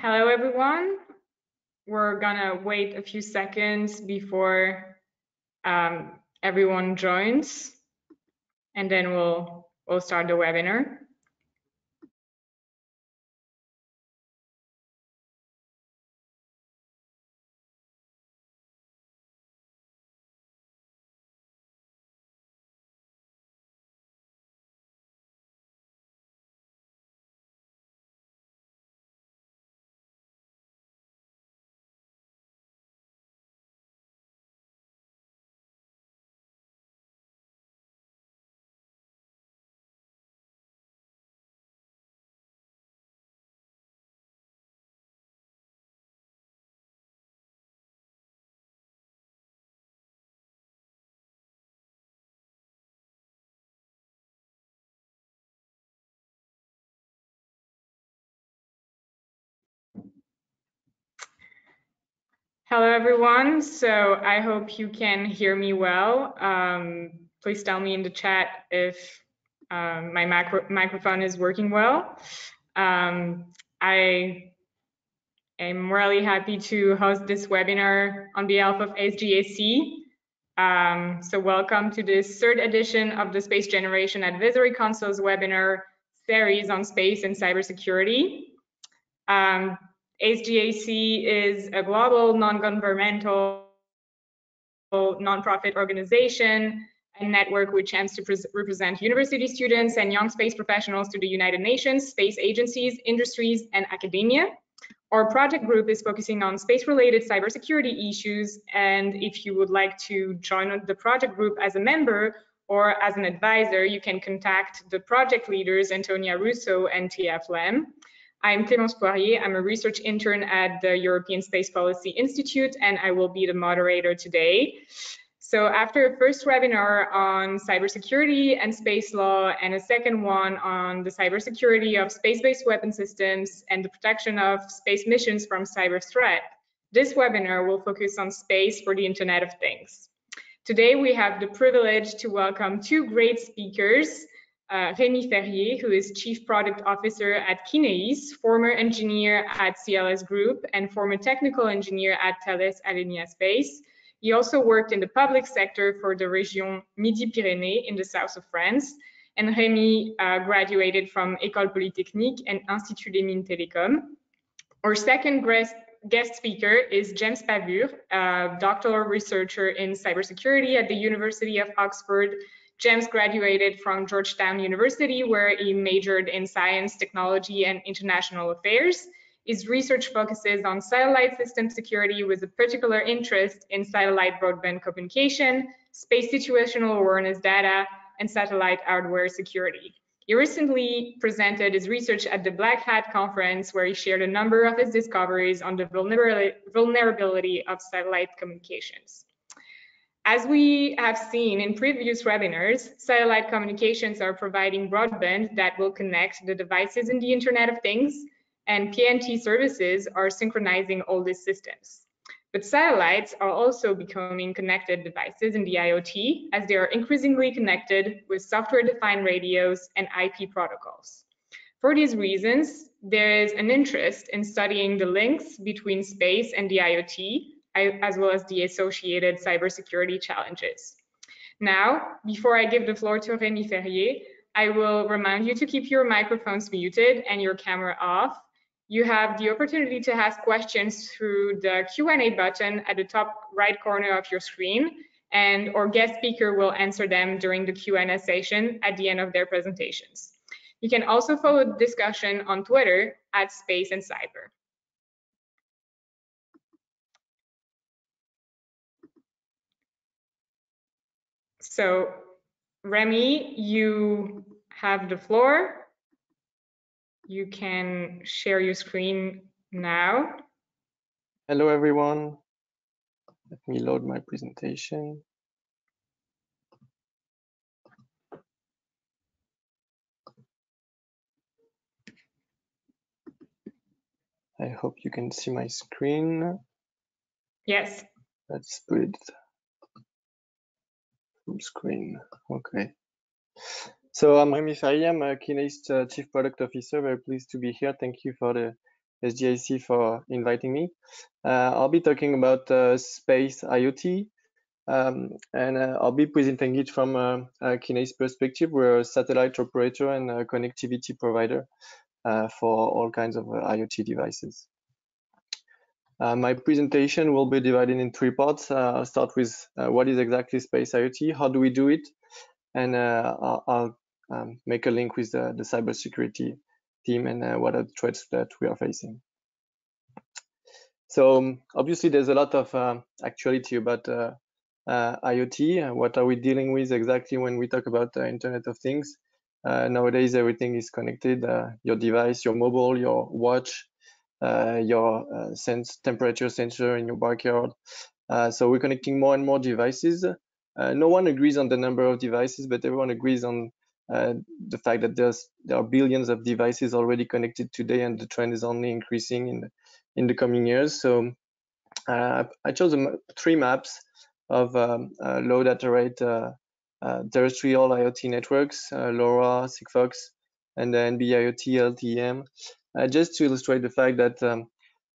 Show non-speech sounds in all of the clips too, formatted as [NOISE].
Hello, everyone. We're gonna wait a few seconds before um, everyone joins, and then we'll we'll start the webinar. Hello, everyone. So I hope you can hear me well. Um, please tell me in the chat if um, my macro microphone is working well. Um, I am really happy to host this webinar on behalf of SGAC. Um, so welcome to this third edition of the Space Generation Advisory Council's webinar series on space and cybersecurity. Um, is a global non-governmental nonprofit organization and network which aims to represent university students and young space professionals to the United Nations, space agencies, industries, and academia. Our project group is focusing on space-related cybersecurity issues, and if you would like to join the project group as a member or as an advisor, you can contact the project leaders, Antonia Russo and TF Lem. I'm Clémence Poirier. I'm a research intern at the European Space Policy Institute, and I will be the moderator today. So after a first webinar on cybersecurity and space law, and a second one on the cybersecurity of space-based weapon systems and the protection of space missions from cyber threat, this webinar will focus on space for the Internet of Things. Today, we have the privilege to welcome two great speakers, uh, Rémi Ferrier, who is Chief Product Officer at Kineis, former engineer at CLS Group, and former technical engineer at Thales Alenia Space. He also worked in the public sector for the region Midi-Pyrénées in the south of France. And Rémi uh, graduated from École Polytechnique and Institut des Mines Télécom. Our second guest, guest speaker is James Pavur, a doctoral researcher in cybersecurity at the University of Oxford James graduated from Georgetown University, where he majored in science, technology, and international affairs. His research focuses on satellite system security with a particular interest in satellite broadband communication, space situational awareness data, and satellite hardware security. He recently presented his research at the Black Hat conference, where he shared a number of his discoveries on the vulnerability of satellite communications. As we have seen in previous webinars, satellite communications are providing broadband that will connect the devices in the Internet of Things, and PNT services are synchronizing all these systems. But satellites are also becoming connected devices in the IoT as they are increasingly connected with software-defined radios and IP protocols. For these reasons, there is an interest in studying the links between space and the IoT as well as the associated cybersecurity challenges. Now, before I give the floor to Rémi Ferrier, I will remind you to keep your microphones muted and your camera off. You have the opportunity to ask questions through the Q&A button at the top right corner of your screen, and our guest speaker will answer them during the Q&A session at the end of their presentations. You can also follow the discussion on Twitter at Space and Cyber. So Rémi, you have the floor. You can share your screen now. Hello, everyone. Let me load my presentation. I hope you can see my screen. Yes. Let's put it full screen. Okay. So I'm Rémi Ferrier. I'm uh, Chief Product Officer. Very pleased to be here. Thank you for the SGAC for inviting me. Uh, I'll be talking about uh, space IoT, um, and uh, I'll be presenting it from a, perspective. We're a satellite operator and a connectivity provider uh, for all kinds of uh, IoT devices. Uh, my presentation will be divided in three parts. I'll start with what is exactly space IoT, how do we do it, and I'll, I'll um, make a link with the, the cybersecurity team and uh, what are the threats that we are facing. So um, obviously there's a lot of uh, actuality about uh, IoT. what are we dealing with exactly when we talk about the Internet of Things? nowadays, everything is connected. your device, your mobile, your watch, your sense temperature sensor in your backyard. so we're connecting more and more devices. no one agrees on the number of devices, but everyone agrees on uh, the fact that there's there are billions of devices already connected today, and the trend is only increasing in the, in the coming years. So uh, I chose three maps of um, uh, low data rate uh, uh, terrestrial IoT networks, LoRa, Sigfox, and the NB-IoT just to illustrate the fact that um,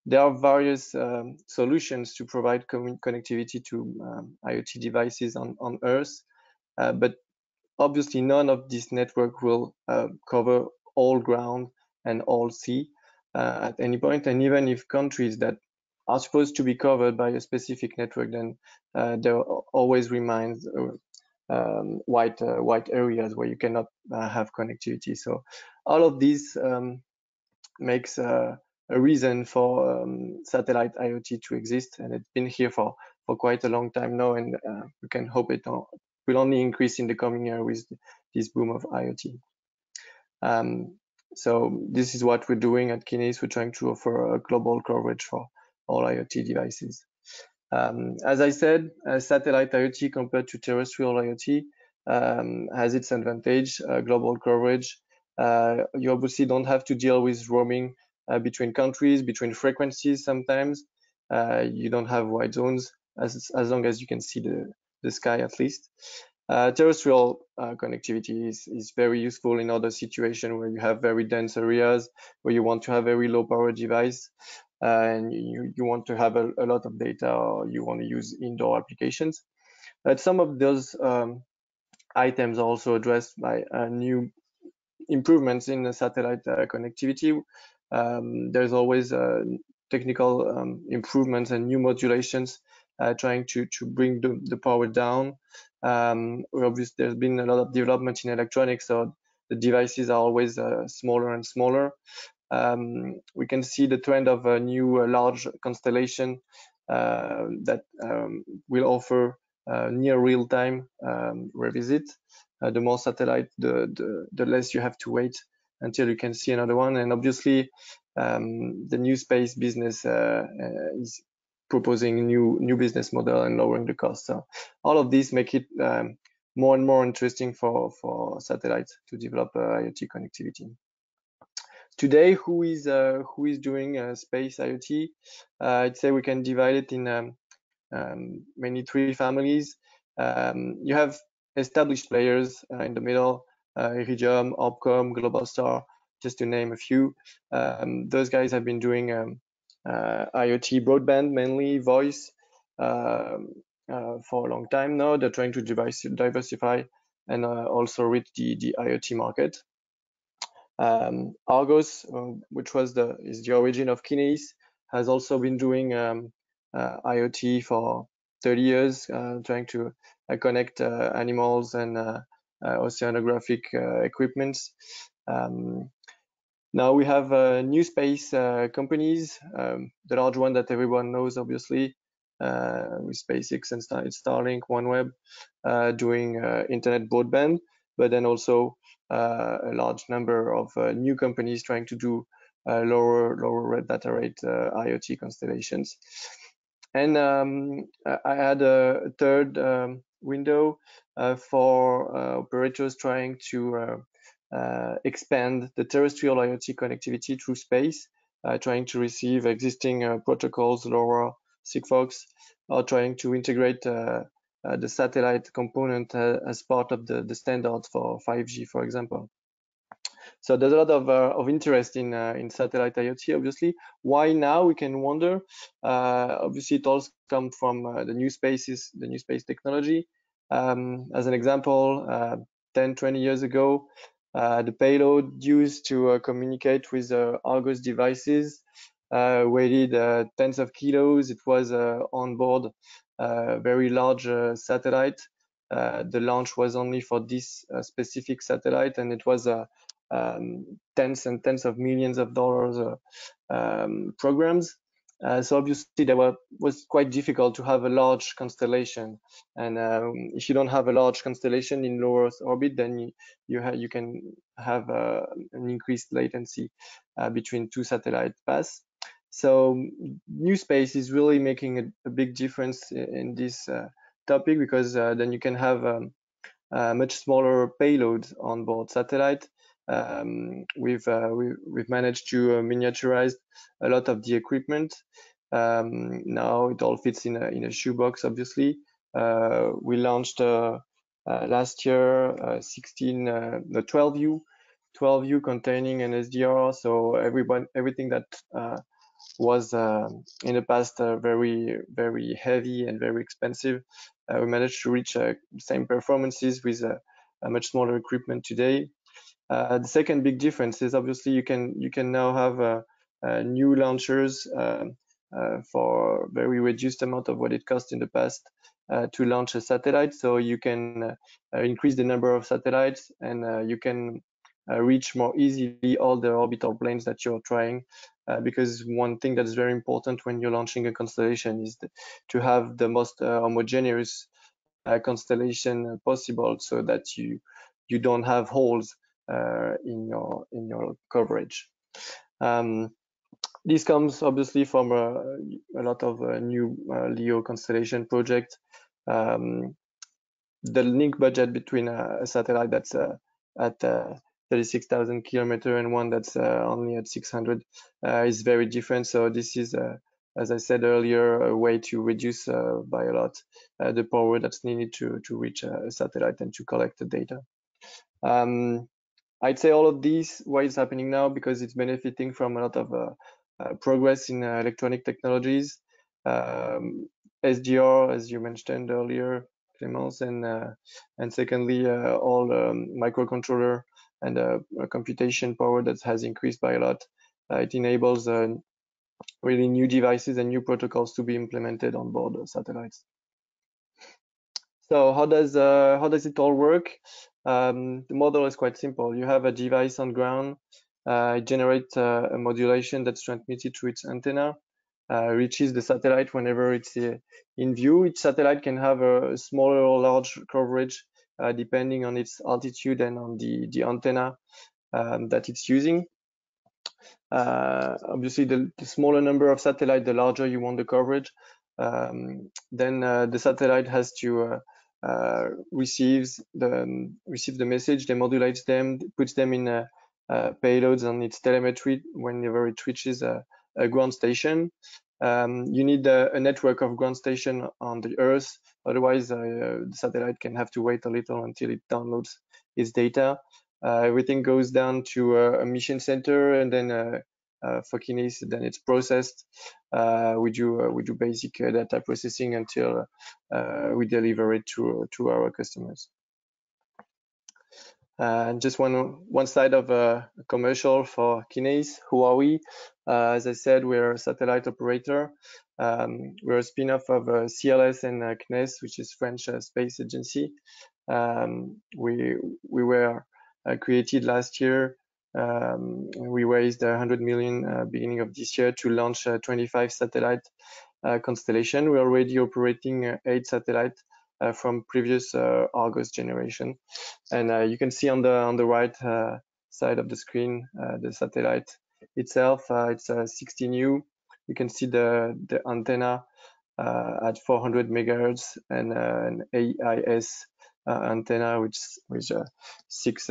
there are various um, solutions to provide connectivity to um, IoT devices on, on Earth, uh, but obviously none of this network will uh, cover all ground and all sea uh, at any point. and even if countries that are supposed to be covered by a specific network then uh, there always remains uh, um, white uh, white areas where you cannot uh, have connectivity so all of these um, makes a reason for um, satellite IoT to exist and it's been here for for quite a long time now and we can hope it will only increase in the coming year with this boom of IoT. Um, so this is what we're doing at Kineis. We're trying to offer a global coverage for all IoT devices. Um, as I said, satellite IoT compared to terrestrial IoT um, has its advantage, uh, global coverage. Uh, you obviously don't have to deal with roaming uh, between countries, between frequencies sometimes. Uh, you don't have white zones as, as long as you can see the, the sky at least. Uh, terrestrial uh, connectivity is, is very useful in other situations where you have very dense areas, where you want to have very low power device, uh, and you, you want to have a, a, lot of data, or you want to use indoor applications. But some of those um, items are also addressed by new improvements in the satellite uh, connectivity. Um, there's always uh, technical um, improvements and new modulations uh, trying to to bring the, the power down. Um, obviously, there's been a lot of development in electronics, so the devices are always smaller and smaller. Um, we can see the trend of a new uh, large constellation uh, that um, will offer uh, near real-time um, revisit. Uh, the more satellite, the, the, the less you have to wait until you can see another one. And obviously, um, the new space business uh, uh, is proposing new new business model and lowering the cost. So all of these make it um, more and more interesting for for satellites to develop uh, IoT connectivity. Today, who is uh, who is doing uh, space IoT? Uh, I'd say we can divide it in um, um, many three families. Um, you have established players uh, in the middle, uh, Iridium, Orbcomm, Globalstar, just to name a few. Um, those guys have been doing um, uh, IoT broadband, mainly voice, um, uh, for a long time now. They're trying to diversify and uh, also reach the, the IoT market. Um, Argos, um, which was the is the origin of Kineis, has also been doing um, uh, IoT for 30 years, uh, trying to uh, connect animals and oceanographic equipments. Um, now we have uh, new space uh, companies, um, the large one that everyone knows, obviously, with SpaceX and Starlink, OneWeb, doing internet broadband, but then also a large number of new companies trying to do lower lower data rate IoT constellations. And um, I had a third um, window uh, for uh, operators trying to uh, expand the terrestrial IoT connectivity through space, trying to receive existing protocols, LoRa, Sigfox, or trying to integrate the satellite component as part of the, the standards for 5G, for example. So there's a lot of, uh, of interest in, uh, in satellite IoT, obviously. Why now, we can wonder. Uh, obviously, it all comes from the new spaces, the new space technology. Um, as an example, 10, 20 years ago, uh, the payload used to uh, communicate with uh, Argos devices weighed tens of kilos. It was on board a very large satellite. the launch was only for this specific satellite, and it was a um, tens and tens of millions of dollars uh, um, programs. Uh, so obviously that was quite difficult to have a large constellation. And um, if you don't have a large constellation in low Earth orbit, then you you, you can have uh, an increased latency between two satellite paths. So new space is really making a, a big difference in, in this uh, topic because uh, then you can have um, much smaller payloads on board satellite um, we've, uh, we, have managed to uh, miniaturize a lot of the equipment. Um, now it all fits in a, in a shoebox, obviously. Uh, we launched last year 16, the 12U, 12U containing an SDR. So everyone, everything that was uh, in the past uh, very very heavy and very expensive. Uh, we managed to reach the same performances with a much smaller equipment today. Uh, the second big difference is obviously you can you can now have uh, uh, new launchers um, for very reduced amount of what it cost in the past to launch a satellite. So you can increase the number of satellites and you can reach more easily all the orbital planes that you're trying. Uh, because one thing that is very important when you're launching a constellation is to have the most uh, homogeneous uh, constellation possible so that you you don't have holes uh, in your in your coverage. Um, this comes obviously from a, a lot of uh, new uh, LEO constellation projects. Um, the link budget between a, a satellite that's at 36,000 kilometer and one that's uh, only at 600 uh, is very different. So this is, uh, as I said earlier, a way to reduce by a lot the power that's needed to to reach a satellite and to collect the data. Um, I'd say all of these, why it's happening now, because it's benefiting from a lot of uh, uh, progress in uh, electronic technologies. Um, SDR, as you mentioned earlier, Clemence, and uh, and secondly, all um, microcontroller and computation power that has increased by a lot. it enables really new devices and new protocols to be implemented on board satellites. So how does uh, how does it all work? Um, the model is quite simple. You have a device on ground. Uh, it generates uh, a modulation that's transmitted through its antenna, uh, reaches the satellite whenever it's uh, in view. Each satellite can have a smaller or large coverage uh, depending on its altitude and on the, the antenna um, that it's using. obviously, the, the, smaller number of satellites, the larger you want the coverage. Um, then the satellite has to uh, receives the um, receives the message, then modulates them, puts them in uh, payloads on its telemetry whenever it reaches a, a ground station. Um, you need a, a, network of ground station on the Earth, otherwise uh, the satellite can have to wait a little until it downloads its data. Uh, everything goes down to a mission center and then uh, uh, for Kinéis, then it's processed. Uh, we do uh, we do basic data processing until we deliver it to to our customers. And just one one slide of a commercial for Kinéis. Who are we? as I said, we're a satellite operator. Um, we're a spin-off of uh, CLS and uh, CNES, which is French uh, space agency. Um, we we were created last year um, we raised 100 million uh, beginning of this year to launch uh, 25 satellites constellation. We're already operating eight satellites from previous Argos generation. And you can see on the on the right side of the screen the satellite itself. it's 16U. You can see the, the antenna uh, at 400 megahertz and uh, an AIS uh, antenna, which with six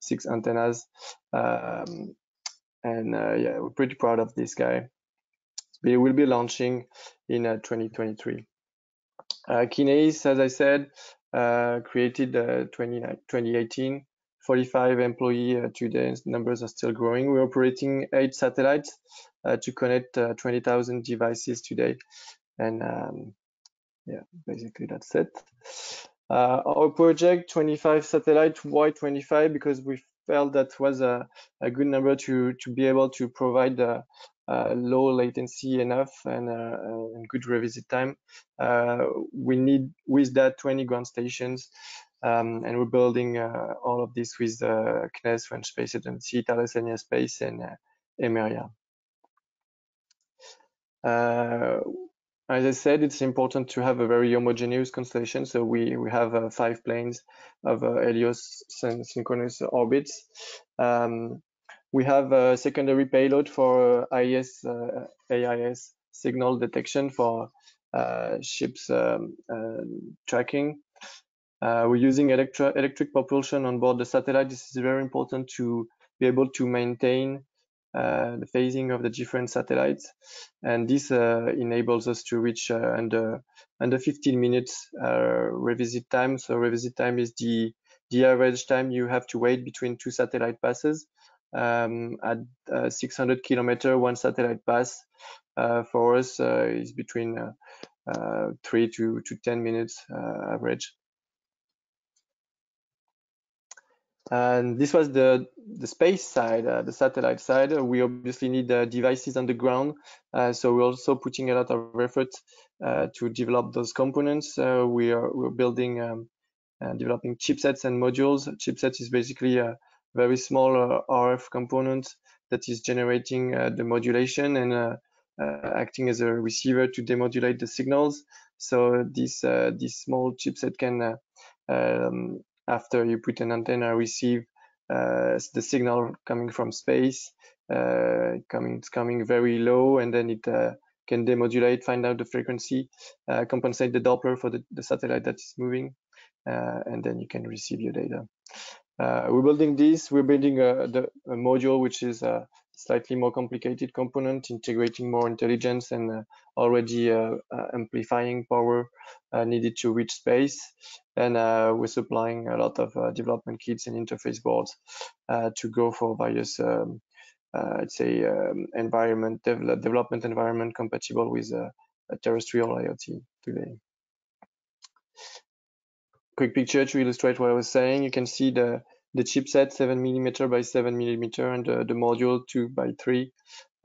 six antennas. Um, and yeah, we're pretty proud of this guy. We will be launching in 2023. Uh, Kineis, as I said, uh, created uh, 20, 2018, 45 employee uh, today. Numbers are still growing. We're operating eight satellites to connect 20,000 devices today and um, yeah basically that's it uh, our project 25 satellite why 25 because we felt that was a, a good number to to be able to provide the uh, low latency enough and, uh, and good revisit time. Uh, we need with that 20 ground stations um, and we're building uh, all of this with uh, CNES, French Space Agency, Thales Alenia Space, and uh, Hemeria. As I said, it's important to have a very homogeneous constellation. So we, we have uh, five planes of uh, heliosynchronous orbits. Um, we have a secondary payload for uh, AIS, uh, AIS signal detection for uh, ships um, uh, tracking. we're using electro electric propulsion on board the satellite. This is very important to be able to maintain uh, Uh, the phasing of the different satellites. And this uh, enables us to reach uh, under, under 15 minutes uh, revisit time. So revisit time is the, the average time you have to wait between two satellite passes. Um, at uh, 600 kilometer, one satellite pass for us is between three to, to 10 minutes average. And this was the, the space side, uh, the satellite side. We obviously need uh, devices on the ground. Uh, so we're also putting a lot of effort uh, to develop those components. Uh, we are we're building, um, developing chipsets and modules. Chipsets is basically a very small uh, RF component that is generating the modulation and acting as a receiver to demodulate the signals. So this this small chipset can um, after you put an antenna receive uh, the signal coming from space uh, coming it's coming very low and then it uh, can demodulate find out the frequency uh, compensate the doppler for the, the satellite that is moving uh, and then you can receive your data. Uh, we're building this we're building the, a module which is slightly more complicated component integrating more intelligence and already amplifying power needed to reach space and uh, we're supplying a lot of uh, development kits and interface boards uh, to go for various um, I'd say um, environment development environment compatible with a terrestrial IoT today. Quick picture to illustrate what I was saying. You can see the the chipset 7 millimeter by 7 millimeter and the, the module 2 by 3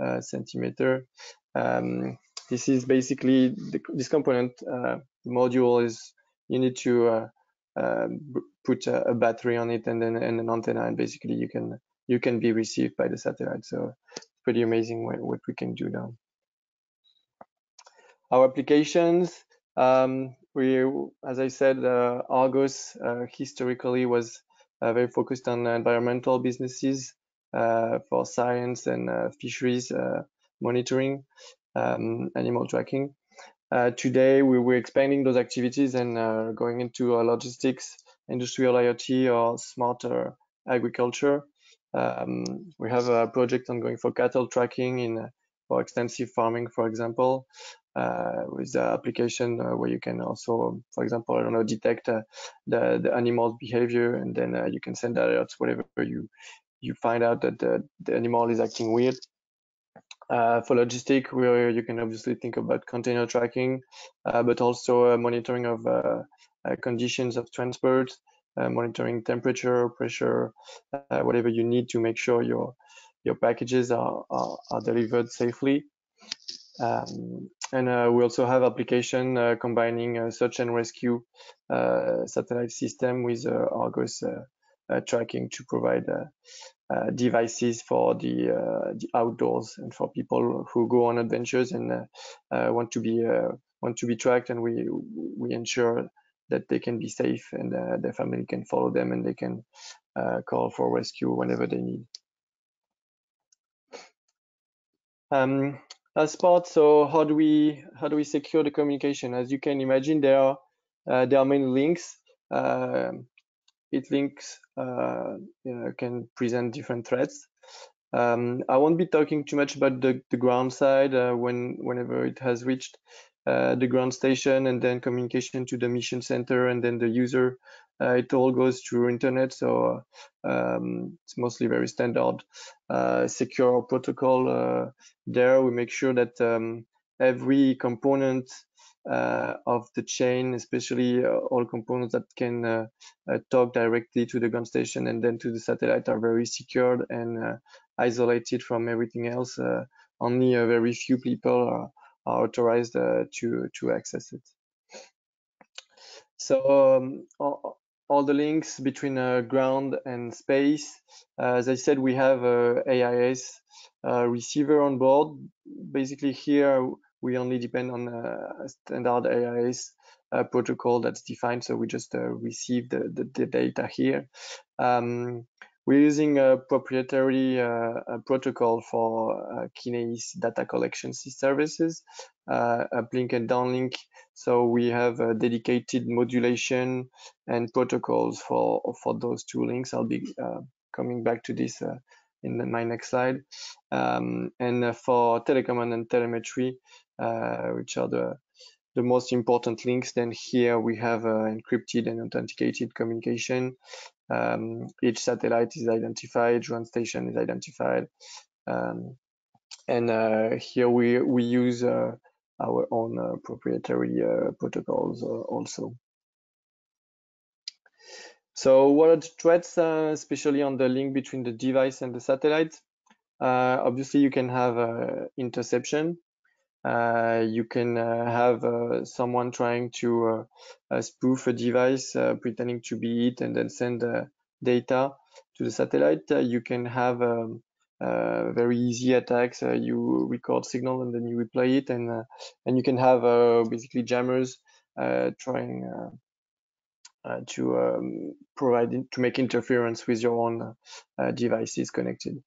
uh, centimeter. Um, this is basically the, this component uh, module is you need to uh, uh, put a, a, battery on it and then and an antenna, and basically you can you can be received by the satellite. So it's pretty amazing what, what we can do now. Our applications, um, we, as I said, uh, Argos uh, historically was very focused on environmental businesses uh, for science and fisheries monitoring, um, animal tracking. Uh, today, we, we're expanding those activities and uh, going into uh, logistics, industrial IoT, or smarter agriculture. Um, we have a project ongoing for cattle tracking in uh, for extensive farming, for example, uh, with the application uh, where you can also, for example, I don't know, detect the the animal's behavior, and then you can send alerts whatever you you find out that the, the animal is acting weird. Uh, for logistic, where you can obviously think about container tracking, uh, but also uh, monitoring of uh, uh, conditions of transport, uh, monitoring temperature, pressure, whatever you need to make sure your your packages are, are, are delivered safely. Um, and uh, we also have application uh, combining uh, search and rescue satellite system with Argos tracking to provide uh, devices for the, uh, the outdoors and for people who go on adventures and uh, want to be want to be tracked and we we ensure that they can be safe and their family can follow them and they can call for rescue whenever they need. Um, as part, so how do we how do we secure the communication? As you can imagine, there are uh, there are many links. Uh, it links uh, you know, can present different threats. Um, I won't be talking too much about the, the ground side uh, when whenever it has reached uh, the ground station and then communication to the mission center and then the user. Uh, it all goes through internet, so um, it's mostly very standard uh, secure protocol. Uh, there, we make sure that um, every component uh, of the chain, especially uh, all components that can uh, talk directly to the ground station and then to the satellite are very secured and isolated from everything else. only a very few people are, are authorized to, to access it. So um, all, all, the links between uh, ground and space. Uh, as I said, we have a AIS uh, receiver on board. Basically here we only depend on a standard AIS uh, protocol that's defined. So we just uh, receive the, the, the, data here. Um, we're using a proprietary uh, a protocol for uh, Kineis data collection services, uh, uplink and downlink. So we have a dedicated modulation and protocols for for those two links. I'll be coming back to this in the, my next slide. Um, and for telecommand and telemetry, uh, which are the the most important links. Then here we have uh, encrypted and authenticated communication. Um, each satellite is identified, ground station is identified. Um, and uh, here we, we use uh, our own uh, proprietary uh, protocols also. So what are the threats, especially on the link between the device and the satellite? obviously, you can have interception. Uh, you can uh, have uh, someone trying to spoof a device, pretending to be it, and then send data to the satellite. you can have um, uh, very easy attacks. Uh, you record signal and then you replay it, and uh, and you can have basically jammers trying to um, provide to make interference with your own devices connected.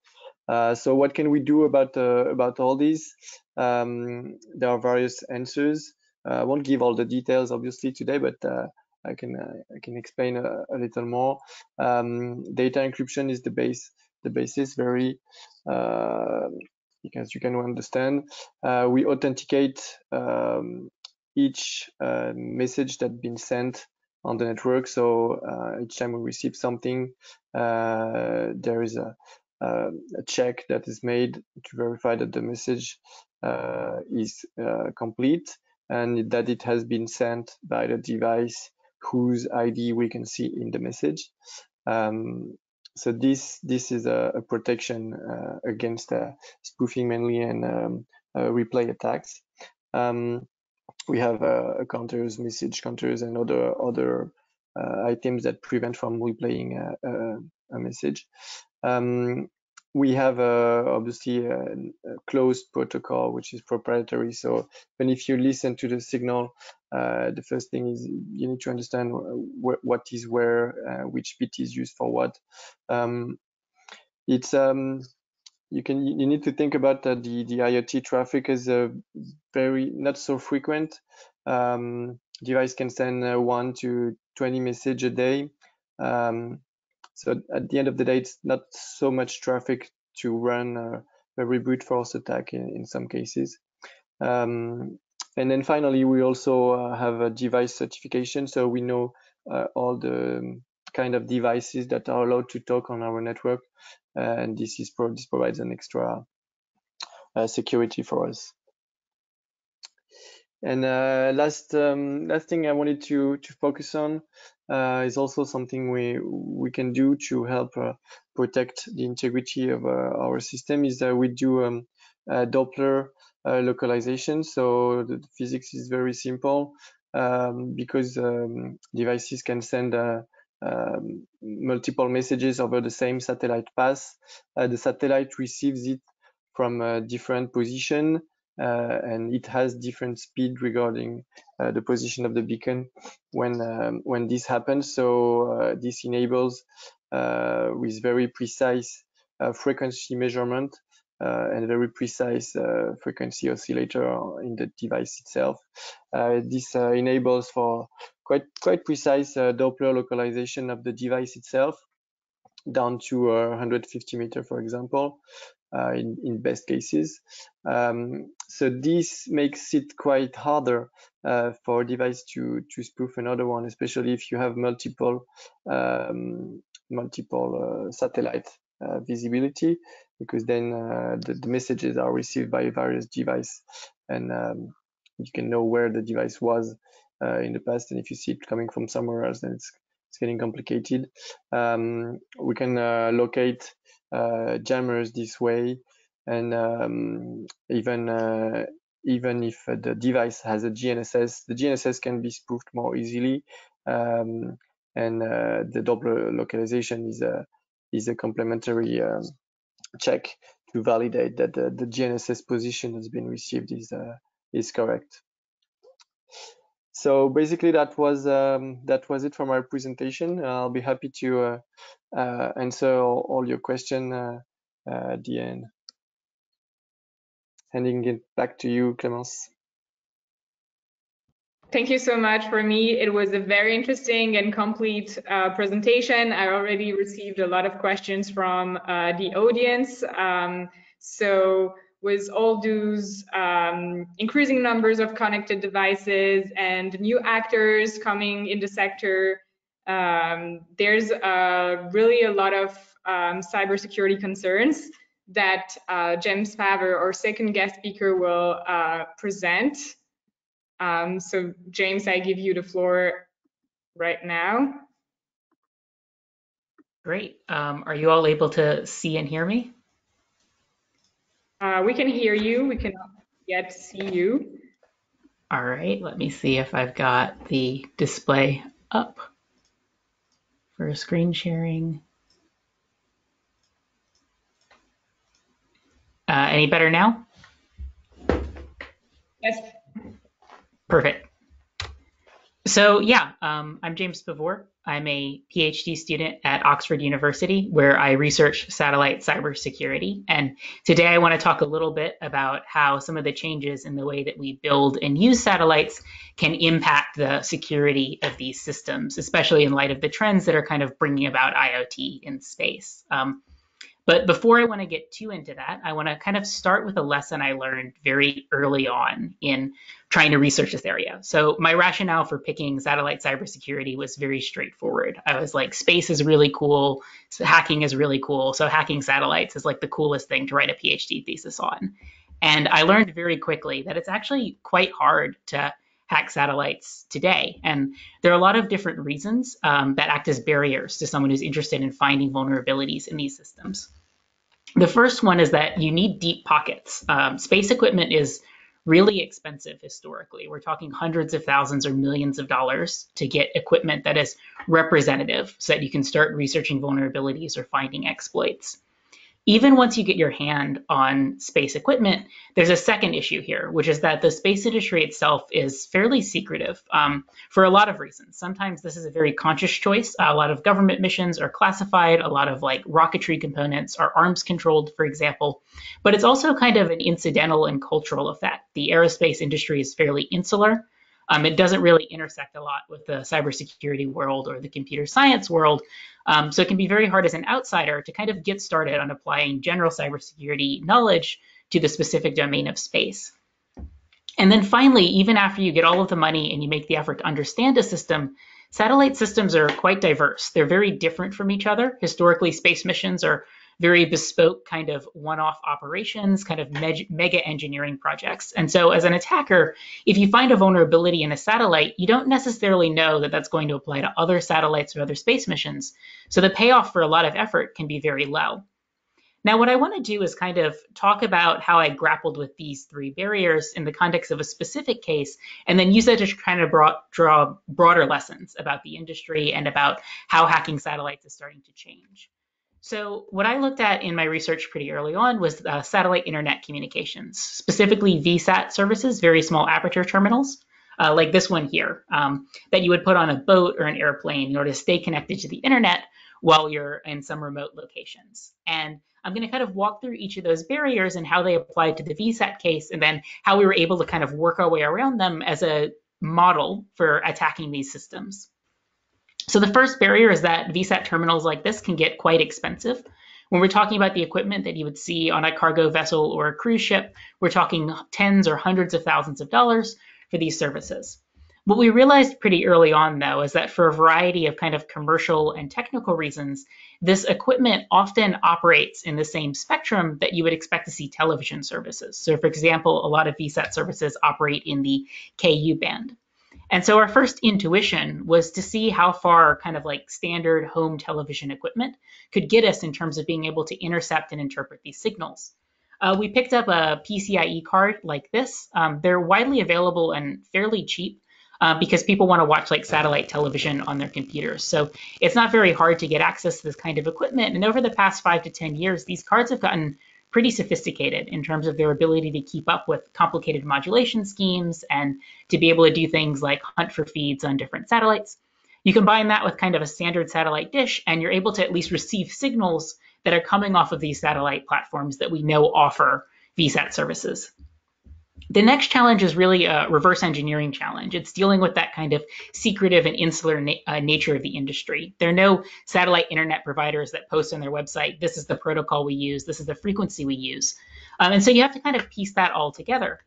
Uh, so what can we do about uh, about all these? Um, there are various answers. Uh, I won't give all the details obviously today, but uh, I can I can explain a, a little more. Um, data encryption is the base the basis very because you can understand. we authenticate um, each message that's been sent on the network. So uh, each time we receive something, uh, there is a, a check that is made to verify that the message uh, is uh, complete and that it has been sent by the device whose ID we can see in the message. Um, so this this is a, a protection uh, against uh, spoofing mainly and um, uh, replay attacks. Um, we have counters, message counters, and other other items that prevent from replaying a message. Um, we have uh, obviously a, a, closed protocol which is proprietary. So when if you listen to the signal, uh, the first thing is you need to understand wh what is where, uh, which bit is used for what. Um, it's um, you can you need to think about the the IoT traffic is a very not so frequent. Um, device can send uh, one to 20 message a day. Um, so at the end of the day, it's not so much traffic to run a, a brute force attack in, in some cases. Um, and then finally, we also uh, have a device certification. So we know uh, all the kind of devices that are allowed to talk on our network. and this is pro this provides an extra uh, security for us. And uh, last um, last thing I wanted to to focus on uh, is also something we we can do to help uh, protect the integrity of uh, our system. Is that we do um, Doppler uh, localization. So the physics is very simple um, because um, devices can send um, multiple messages over the same satellite path. Uh, the satellite receives it from a different position uh, and it has different speed regarding uh, the position of the beacon when um, when this happens. So uh, this enables with very precise frequency measurement uh, and very precise uh, frequency oscillator in the device itself. Uh, this enables for quite quite precise Doppler localization of the device itself down to 150 meter, for example, uh, in, in best cases. Um, so this makes it quite harder uh, for a device to, to spoof another one, especially if you have multiple um, multiple uh, satellite uh, visibility, because then uh, the, the, messages are received by various device and um, you can know where the device was uh, in the past. And if you see it coming from somewhere else, then it's, it's getting complicated. Um, we can locate jammers this way and um, even uh, even if the device has a GNSS, the GNSS can be spoofed more easily, um, and uh, the Doppler localization is a is a complementary um, check to validate that the, the, GNSS position has been received is uh, is correct. So basically, that was um, that was it for my presentation. I'll be happy to uh, uh, answer all, all your question uh, uh, at the end. Handing it back to you, Clemence. Thank you so much. For me, it was a very interesting and complete uh, presentation. I already received a lot of questions from uh, the audience. Um, so with all those um, increasing numbers of connected devices and new actors coming in the sector, um, there's uh, really a lot of um, cybersecurity concerns that uh, James Pavur, our second guest speaker, will uh, present. Um, so James, I give you the floor right now. Great. Um, are you all able to see and hear me? Uh, we can hear you. We cannot yet see you. All right. Let me see if I've got the display up for screen sharing. Uh, any better now? Yes. Perfect. So yeah, um, I'm James Pavur. I'm a PhD student at Oxford University where I research satellite cybersecurity. And today I want to talk a little bit about how some of the changes in the way that we build and use satellites can impact the security of these systems, especially in light of the trends that are kind of bringing about IoT in space. Um, but before I want to get too into that, I want to kind of start with a lesson I learned very early on in trying to research this area. So my rationale for picking satellite cybersecurity was very straightforward. I was like, space is really cool, hacking is really cool, so hacking satellites is like the coolest thing to write a PhD thesis on. And I learned very quickly that it's actually quite hard to hack satellites today. And there are a lot of different reasons um, that act as barriers to someone who's interested in finding vulnerabilities in these systems. The first one is that you need deep pockets. Um, space equipment is really expensive historically. We're talking hundreds of thousands or millions of dollars to get equipment that is representative so that you can start researching vulnerabilities or finding exploits even once you get your hand on space equipment, there's a second issue here, which is that the space industry itself is fairly secretive um, for a lot of reasons. Sometimes this is a very conscious choice. A lot of government missions are classified, a lot of like rocketry components are arms controlled, for example, but it's also kind of an incidental and cultural effect. The aerospace industry is fairly insular. Um, it doesn't really intersect a lot with the cybersecurity world or the computer science world. Um, so it can be very hard as an outsider to kind of get started on applying general cybersecurity knowledge to the specific domain of space. And then finally, even after you get all of the money and you make the effort to understand a system, satellite systems are quite diverse. They're very different from each other. Historically, space missions are very bespoke kind of one-off operations, kind of mega engineering projects. And so as an attacker, if you find a vulnerability in a satellite, you don't necessarily know that that's going to apply to other satellites or other space missions. So the payoff for a lot of effort can be very low. Now, what I want to do is kind of talk about how I grappled with these three barriers in the context of a specific case, and then use that to kind of draw broader lessons about the industry and about how hacking satellites is starting to change. So what I looked at in my research pretty early on was uh, satellite internet communications, specifically VSAT services, very small aperture terminals, uh, like this one here, um, that you would put on a boat or an airplane in order to stay connected to the internet while you're in some remote locations. And I'm going to kind of walk through each of those barriers and how they apply to the VSAT case, and then how we were able to kind of work our way around them as a model for attacking these systems. So the first barrier is that VSAT terminals like this can get quite expensive. When we're talking about the equipment that you would see on a cargo vessel or a cruise ship, we're talking tens or hundreds of thousands of dollars for these services. What we realized pretty early on, though, is that for a variety of kind of commercial and technical reasons, this equipment often operates in the same spectrum that you would expect to see television services. So, for example, a lot of VSAT services operate in the KU band. And so our first intuition was to see how far kind of like standard home television equipment could get us in terms of being able to intercept and interpret these signals. Uh, we picked up a PCIe card like this. Um, they're widely available and fairly cheap uh, because people want to watch like satellite television on their computers. So it's not very hard to get access to this kind of equipment. And over the past five to 10 years, these cards have gotten pretty sophisticated in terms of their ability to keep up with complicated modulation schemes and to be able to do things like hunt for feeds on different satellites. You combine that with kind of a standard satellite dish, and you're able to at least receive signals that are coming off of these satellite platforms that we know offer VSAT services. The next challenge is really a reverse engineering challenge. It's dealing with that kind of secretive and insular na uh, nature of the industry. There are no satellite internet providers that post on their website, this is the protocol we use, this is the frequency we use. Um, and so you have to kind of piece that all together.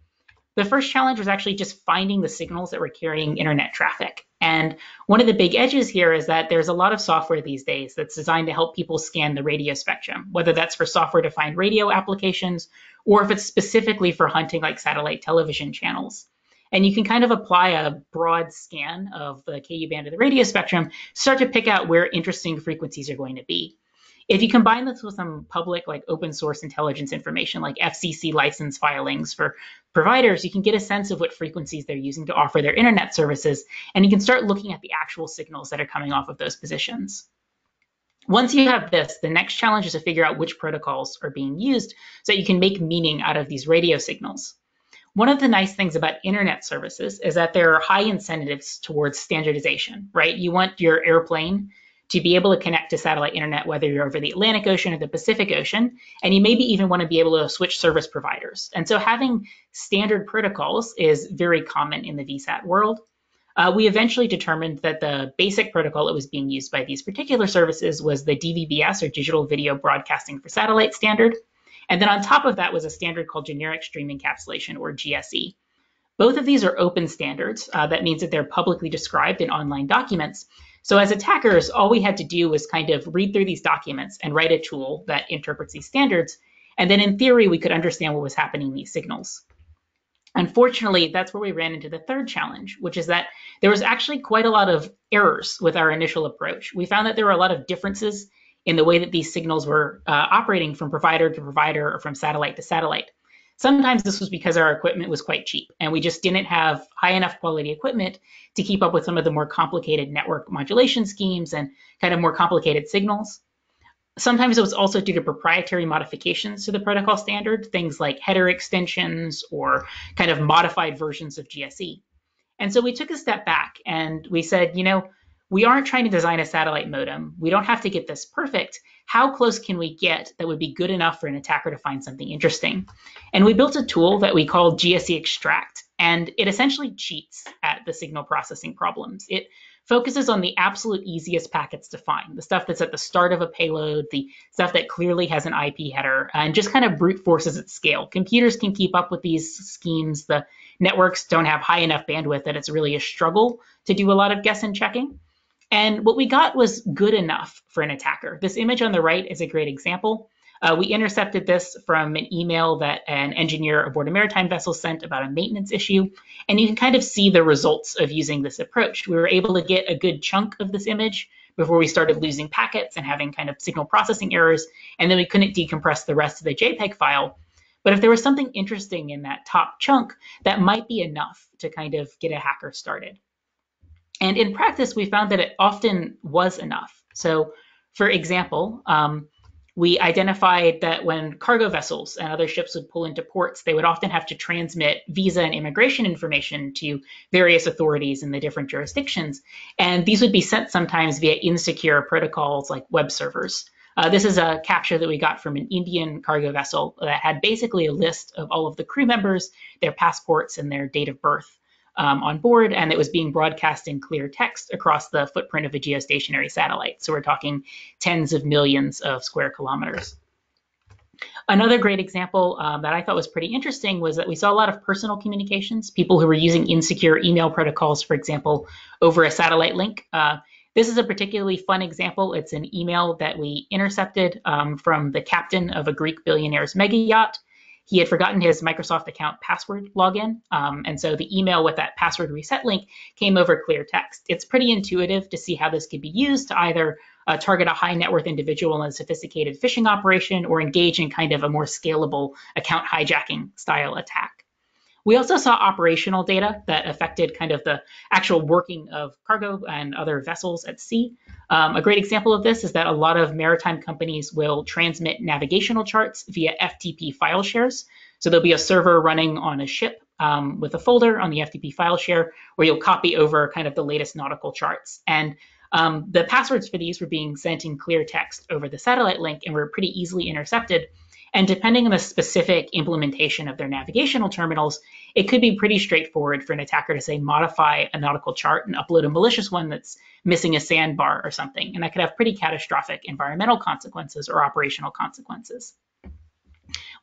The first challenge was actually just finding the signals that were carrying internet traffic. And one of the big edges here is that there's a lot of software these days that's designed to help people scan the radio spectrum, whether that's for software defined radio applications or if it's specifically for hunting like satellite television channels. And you can kind of apply a broad scan of the KU band of the radio spectrum, start to pick out where interesting frequencies are going to be. If you combine this with some public, like open source intelligence information, like FCC license filings for providers, you can get a sense of what frequencies they're using to offer their internet services, and you can start looking at the actual signals that are coming off of those positions. Once you have this, the next challenge is to figure out which protocols are being used so that you can make meaning out of these radio signals. One of the nice things about internet services is that there are high incentives towards standardization, right? You want your airplane to be able to connect to satellite internet, whether you're over the Atlantic Ocean or the Pacific Ocean, and you maybe even want to be able to switch service providers. And so having standard protocols is very common in the VSAT world. Uh, we eventually determined that the basic protocol that was being used by these particular services was the DVBS or Digital Video Broadcasting for Satellite standard. And then on top of that was a standard called Generic Stream Encapsulation or GSE. Both of these are open standards. Uh, that means that they're publicly described in online documents. So as attackers, all we had to do was kind of read through these documents and write a tool that interprets these standards. And then in theory, we could understand what was happening in these signals. Unfortunately, that's where we ran into the third challenge, which is that there was actually quite a lot of errors with our initial approach. We found that there were a lot of differences in the way that these signals were uh, operating from provider to provider or from satellite to satellite. Sometimes this was because our equipment was quite cheap and we just didn't have high enough quality equipment to keep up with some of the more complicated network modulation schemes and kind of more complicated signals. Sometimes it was also due to proprietary modifications to the protocol standard, things like header extensions or kind of modified versions of GSE. And so we took a step back and we said, you know, we aren't trying to design a satellite modem. We don't have to get this perfect. How close can we get that would be good enough for an attacker to find something interesting? And we built a tool that we call GSE Extract, and it essentially cheats at the signal processing problems. It focuses on the absolute easiest packets to find, the stuff that's at the start of a payload, the stuff that clearly has an IP header, and just kind of brute forces at scale. Computers can keep up with these schemes. The networks don't have high enough bandwidth that it's really a struggle to do a lot of guess and checking. And what we got was good enough for an attacker. This image on the right is a great example. Uh, we intercepted this from an email that an engineer aboard a maritime vessel sent about a maintenance issue. And you can kind of see the results of using this approach. We were able to get a good chunk of this image before we started losing packets and having kind of signal processing errors. And then we couldn't decompress the rest of the JPEG file. But if there was something interesting in that top chunk, that might be enough to kind of get a hacker started. And in practice, we found that it often was enough. So for example, um, we identified that when cargo vessels and other ships would pull into ports, they would often have to transmit visa and immigration information to various authorities in the different jurisdictions. And these would be sent sometimes via insecure protocols like web servers. Uh, this is a capture that we got from an Indian cargo vessel that had basically a list of all of the crew members, their passports, and their date of birth um, on board, and it was being broadcast in clear text across the footprint of a geostationary satellite. So we're talking tens of millions of square kilometers. Another great example um, that I thought was pretty interesting was that we saw a lot of personal communications, people who were using insecure email protocols, for example, over a satellite link. Uh, this is a particularly fun example. It's an email that we intercepted um, from the captain of a Greek billionaire's mega yacht he had forgotten his Microsoft account password login. Um, and so the email with that password reset link came over clear text. It's pretty intuitive to see how this could be used to either uh, target a high net worth individual in a sophisticated phishing operation or engage in kind of a more scalable account hijacking style attack. We also saw operational data that affected kind of the actual working of cargo and other vessels at sea. Um, a great example of this is that a lot of maritime companies will transmit navigational charts via FTP file shares. So there'll be a server running on a ship um, with a folder on the FTP file share where you'll copy over kind of the latest nautical charts. And um, the passwords for these were being sent in clear text over the satellite link and were pretty easily intercepted and depending on the specific implementation of their navigational terminals, it could be pretty straightforward for an attacker to say modify a nautical chart and upload a malicious one that's missing a sandbar or something. And that could have pretty catastrophic environmental consequences or operational consequences.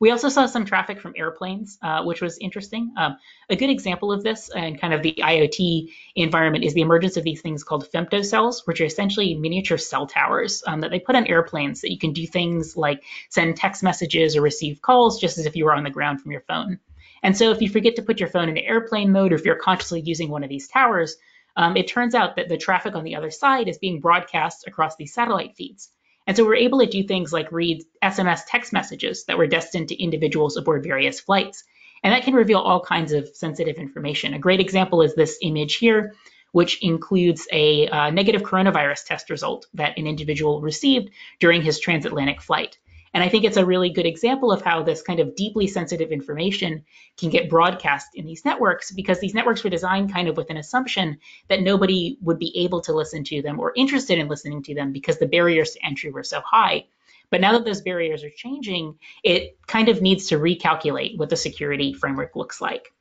We also saw some traffic from airplanes, uh, which was interesting. Um, a good example of this and kind of the IoT environment is the emergence of these things called femtocells, which are essentially miniature cell towers um, that they put on airplanes that you can do things like send text messages or receive calls just as if you were on the ground from your phone. And so if you forget to put your phone into airplane mode or if you're consciously using one of these towers, um, it turns out that the traffic on the other side is being broadcast across these satellite feeds. And so we're able to do things like read SMS text messages that were destined to individuals aboard various flights. And that can reveal all kinds of sensitive information. A great example is this image here, which includes a uh, negative coronavirus test result that an individual received during his transatlantic flight. And I think it's a really good example of how this kind of deeply sensitive information can get broadcast in these networks because these networks were designed kind of with an assumption that nobody would be able to listen to them or interested in listening to them because the barriers to entry were so high. But now that those barriers are changing, it kind of needs to recalculate what the security framework looks like.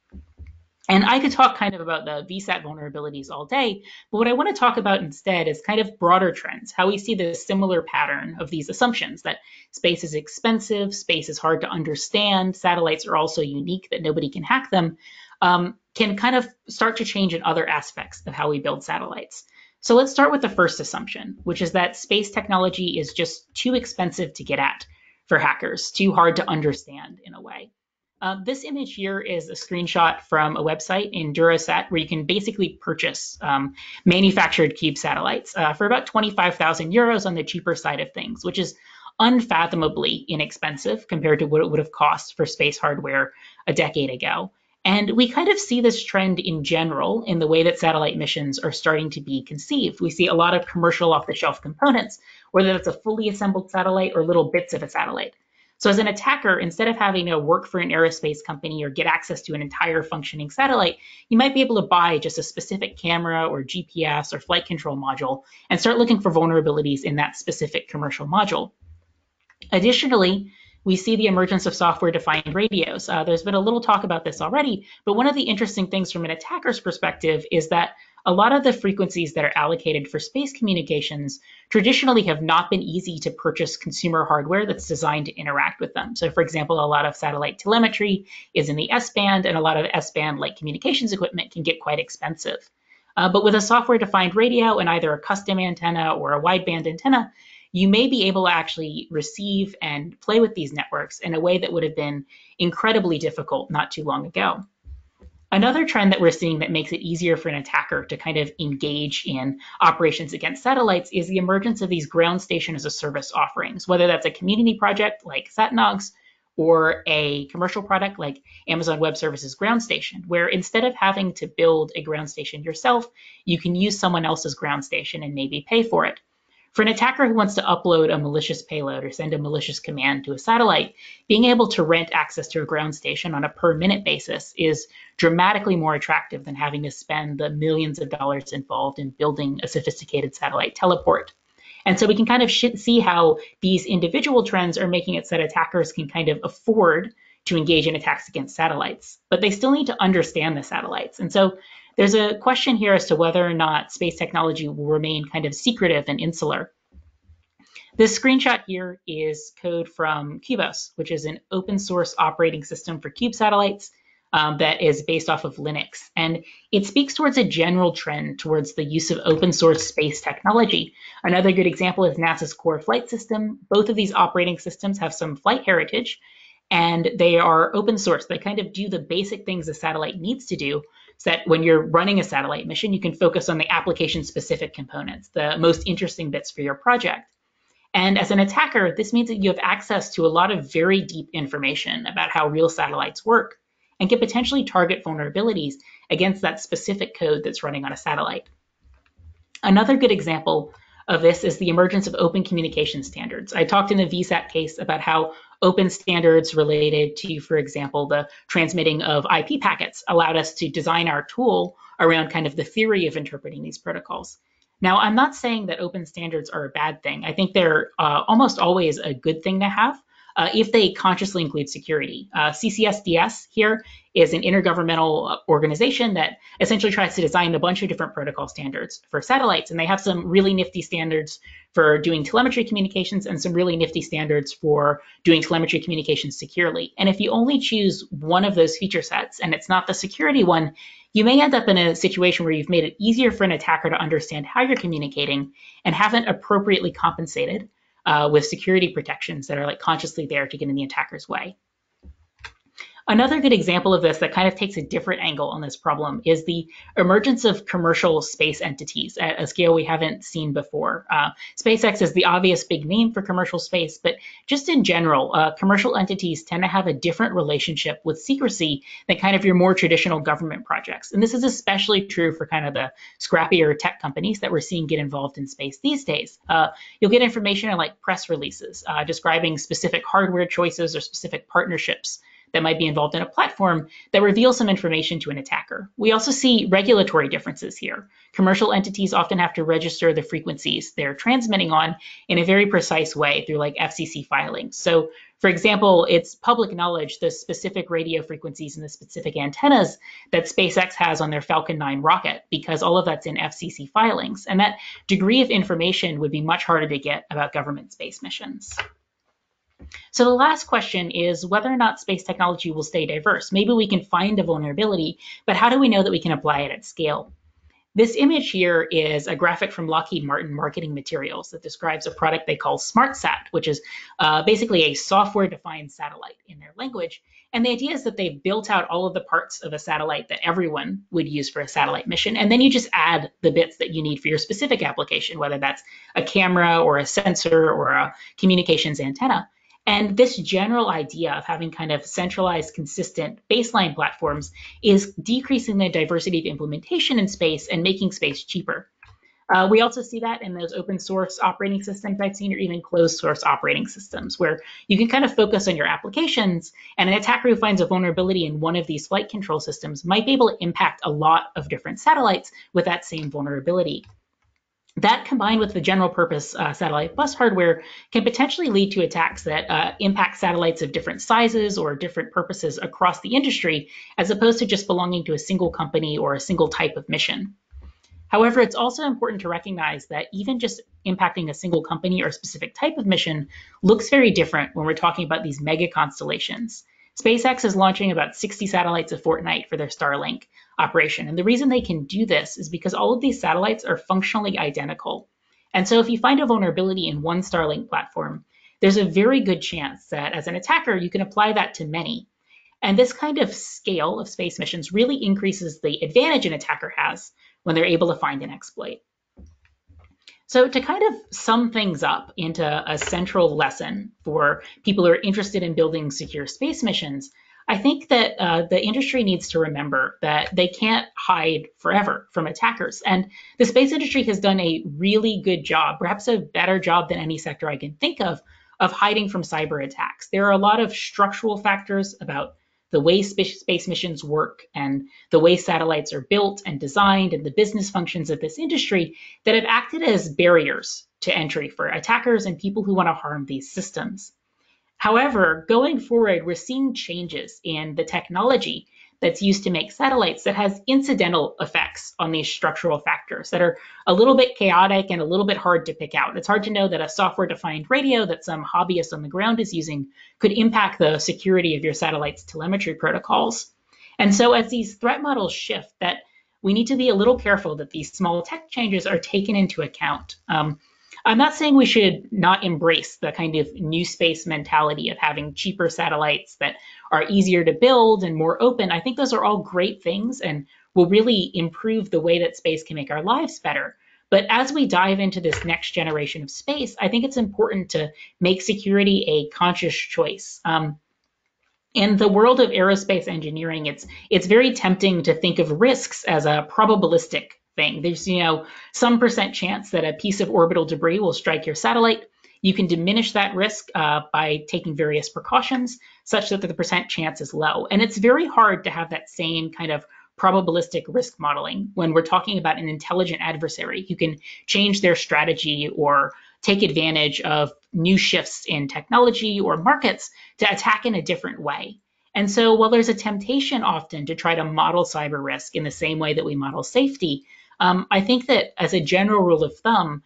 And I could talk kind of about the VSAT vulnerabilities all day, but what I want to talk about instead is kind of broader trends, how we see the similar pattern of these assumptions that space is expensive, space is hard to understand, satellites are also unique that nobody can hack them, um, can kind of start to change in other aspects of how we build satellites. So let's start with the first assumption, which is that space technology is just too expensive to get at for hackers, too hard to understand in a way. Uh, this image here is a screenshot from a website EnduroSat where you can basically purchase um, manufactured cube satellites uh, for about 25,000 euros on the cheaper side of things, which is unfathomably inexpensive compared to what it would have cost for space hardware a decade ago. And we kind of see this trend in general in the way that satellite missions are starting to be conceived. We see a lot of commercial off the shelf components, whether it's a fully assembled satellite or little bits of a satellite. So as an attacker, instead of having to work for an aerospace company or get access to an entire functioning satellite, you might be able to buy just a specific camera or GPS or flight control module and start looking for vulnerabilities in that specific commercial module. Additionally, we see the emergence of software-defined radios. Uh, there's been a little talk about this already, but one of the interesting things from an attacker's perspective is that a lot of the frequencies that are allocated for space communications traditionally have not been easy to purchase consumer hardware that's designed to interact with them. So, for example, a lot of satellite telemetry is in the S band, and a lot of S band like communications equipment can get quite expensive. Uh, but with a software defined radio and either a custom antenna or a wideband antenna, you may be able to actually receive and play with these networks in a way that would have been incredibly difficult not too long ago. Another trend that we're seeing that makes it easier for an attacker to kind of engage in operations against satellites is the emergence of these ground station as a service offerings, whether that's a community project like SatNogs or a commercial product like Amazon Web Services Ground Station, where instead of having to build a ground station yourself, you can use someone else's ground station and maybe pay for it. For an attacker who wants to upload a malicious payload or send a malicious command to a satellite, being able to rent access to a ground station on a per minute basis is dramatically more attractive than having to spend the millions of dollars involved in building a sophisticated satellite teleport. And so we can kind of see how these individual trends are making it so that attackers can kind of afford to engage in attacks against satellites, but they still need to understand the satellites. And so there's a question here as to whether or not space technology will remain kind of secretive and insular. This screenshot here is code from KubOS, which is an open source operating system for cube satellites um, that is based off of Linux. And it speaks towards a general trend towards the use of open source space technology. Another good example is NASA's core flight system. Both of these operating systems have some flight heritage and they are open source. They kind of do the basic things a satellite needs to do, that when you're running a satellite mission, you can focus on the application specific components, the most interesting bits for your project. And as an attacker, this means that you have access to a lot of very deep information about how real satellites work and can potentially target vulnerabilities against that specific code that's running on a satellite. Another good example of this is the emergence of open communication standards. I talked in the VSAT case about how open standards related to, for example, the transmitting of IP packets allowed us to design our tool around kind of the theory of interpreting these protocols. Now, I'm not saying that open standards are a bad thing. I think they're uh, almost always a good thing to have uh, if they consciously include security. Uh, CCSDS here is an intergovernmental organization that essentially tries to design a bunch of different protocol standards for satellites. And they have some really nifty standards for doing telemetry communications and some really nifty standards for doing telemetry communications securely. And if you only choose one of those feature sets and it's not the security one, you may end up in a situation where you've made it easier for an attacker to understand how you're communicating and haven't appropriately compensated uh, with security protections that are like consciously there to get in the attacker's way. Another good example of this that kind of takes a different angle on this problem is the emergence of commercial space entities at a scale we haven't seen before. Uh, SpaceX is the obvious big name for commercial space, but just in general, uh, commercial entities tend to have a different relationship with secrecy than kind of your more traditional government projects. And this is especially true for kind of the scrappier tech companies that we're seeing get involved in space these days. Uh, you'll get information in like press releases uh, describing specific hardware choices or specific partnerships that might be involved in a platform that reveals some information to an attacker. We also see regulatory differences here. Commercial entities often have to register the frequencies they're transmitting on in a very precise way through like FCC filings. So for example, it's public knowledge the specific radio frequencies and the specific antennas that SpaceX has on their Falcon 9 rocket because all of that's in FCC filings. And that degree of information would be much harder to get about government space missions. So the last question is whether or not space technology will stay diverse. Maybe we can find a vulnerability, but how do we know that we can apply it at scale? This image here is a graphic from Lockheed Martin Marketing Materials that describes a product they call SmartSat, which is uh, basically a software-defined satellite in their language. And the idea is that they've built out all of the parts of a satellite that everyone would use for a satellite mission. And then you just add the bits that you need for your specific application, whether that's a camera or a sensor or a communications antenna. And this general idea of having kind of centralized, consistent baseline platforms is decreasing the diversity of implementation in space and making space cheaper. Uh, we also see that in those open source operating systems I've seen, or even closed source operating systems, where you can kind of focus on your applications, and an attacker who finds a vulnerability in one of these flight control systems might be able to impact a lot of different satellites with that same vulnerability. That combined with the general purpose uh, satellite bus hardware can potentially lead to attacks that uh, impact satellites of different sizes or different purposes across the industry, as opposed to just belonging to a single company or a single type of mission. However, it's also important to recognize that even just impacting a single company or a specific type of mission looks very different when we're talking about these mega constellations. SpaceX is launching about 60 satellites a fortnight for their Starlink operation. And the reason they can do this is because all of these satellites are functionally identical. And so if you find a vulnerability in one Starlink platform, there's a very good chance that as an attacker, you can apply that to many. And this kind of scale of space missions really increases the advantage an attacker has when they're able to find an exploit. So to kind of sum things up into a central lesson for people who are interested in building secure space missions, I think that uh, the industry needs to remember that they can't hide forever from attackers. And the space industry has done a really good job, perhaps a better job than any sector I can think of, of hiding from cyber attacks. There are a lot of structural factors about the way space missions work and the way satellites are built and designed and the business functions of this industry that have acted as barriers to entry for attackers and people who want to harm these systems. However, going forward, we're seeing changes in the technology that's used to make satellites that has incidental effects on these structural factors that are a little bit chaotic and a little bit hard to pick out. It's hard to know that a software defined radio that some hobbyist on the ground is using could impact the security of your satellite's telemetry protocols. And so as these threat models shift, that we need to be a little careful that these small tech changes are taken into account. Um, I'm not saying we should not embrace the kind of new space mentality of having cheaper satellites that are easier to build and more open. I think those are all great things and will really improve the way that space can make our lives better. But as we dive into this next generation of space, I think it's important to make security a conscious choice. Um, in the world of aerospace engineering, it's it's very tempting to think of risks as a probabilistic thing. There's, you know, some percent chance that a piece of orbital debris will strike your satellite. You can diminish that risk uh, by taking various precautions such that the percent chance is low. And it's very hard to have that same kind of probabilistic risk modeling when we're talking about an intelligent adversary who can change their strategy or take advantage of new shifts in technology or markets to attack in a different way. And so while there's a temptation often to try to model cyber risk in the same way that we model safety, um, I think that as a general rule of thumb,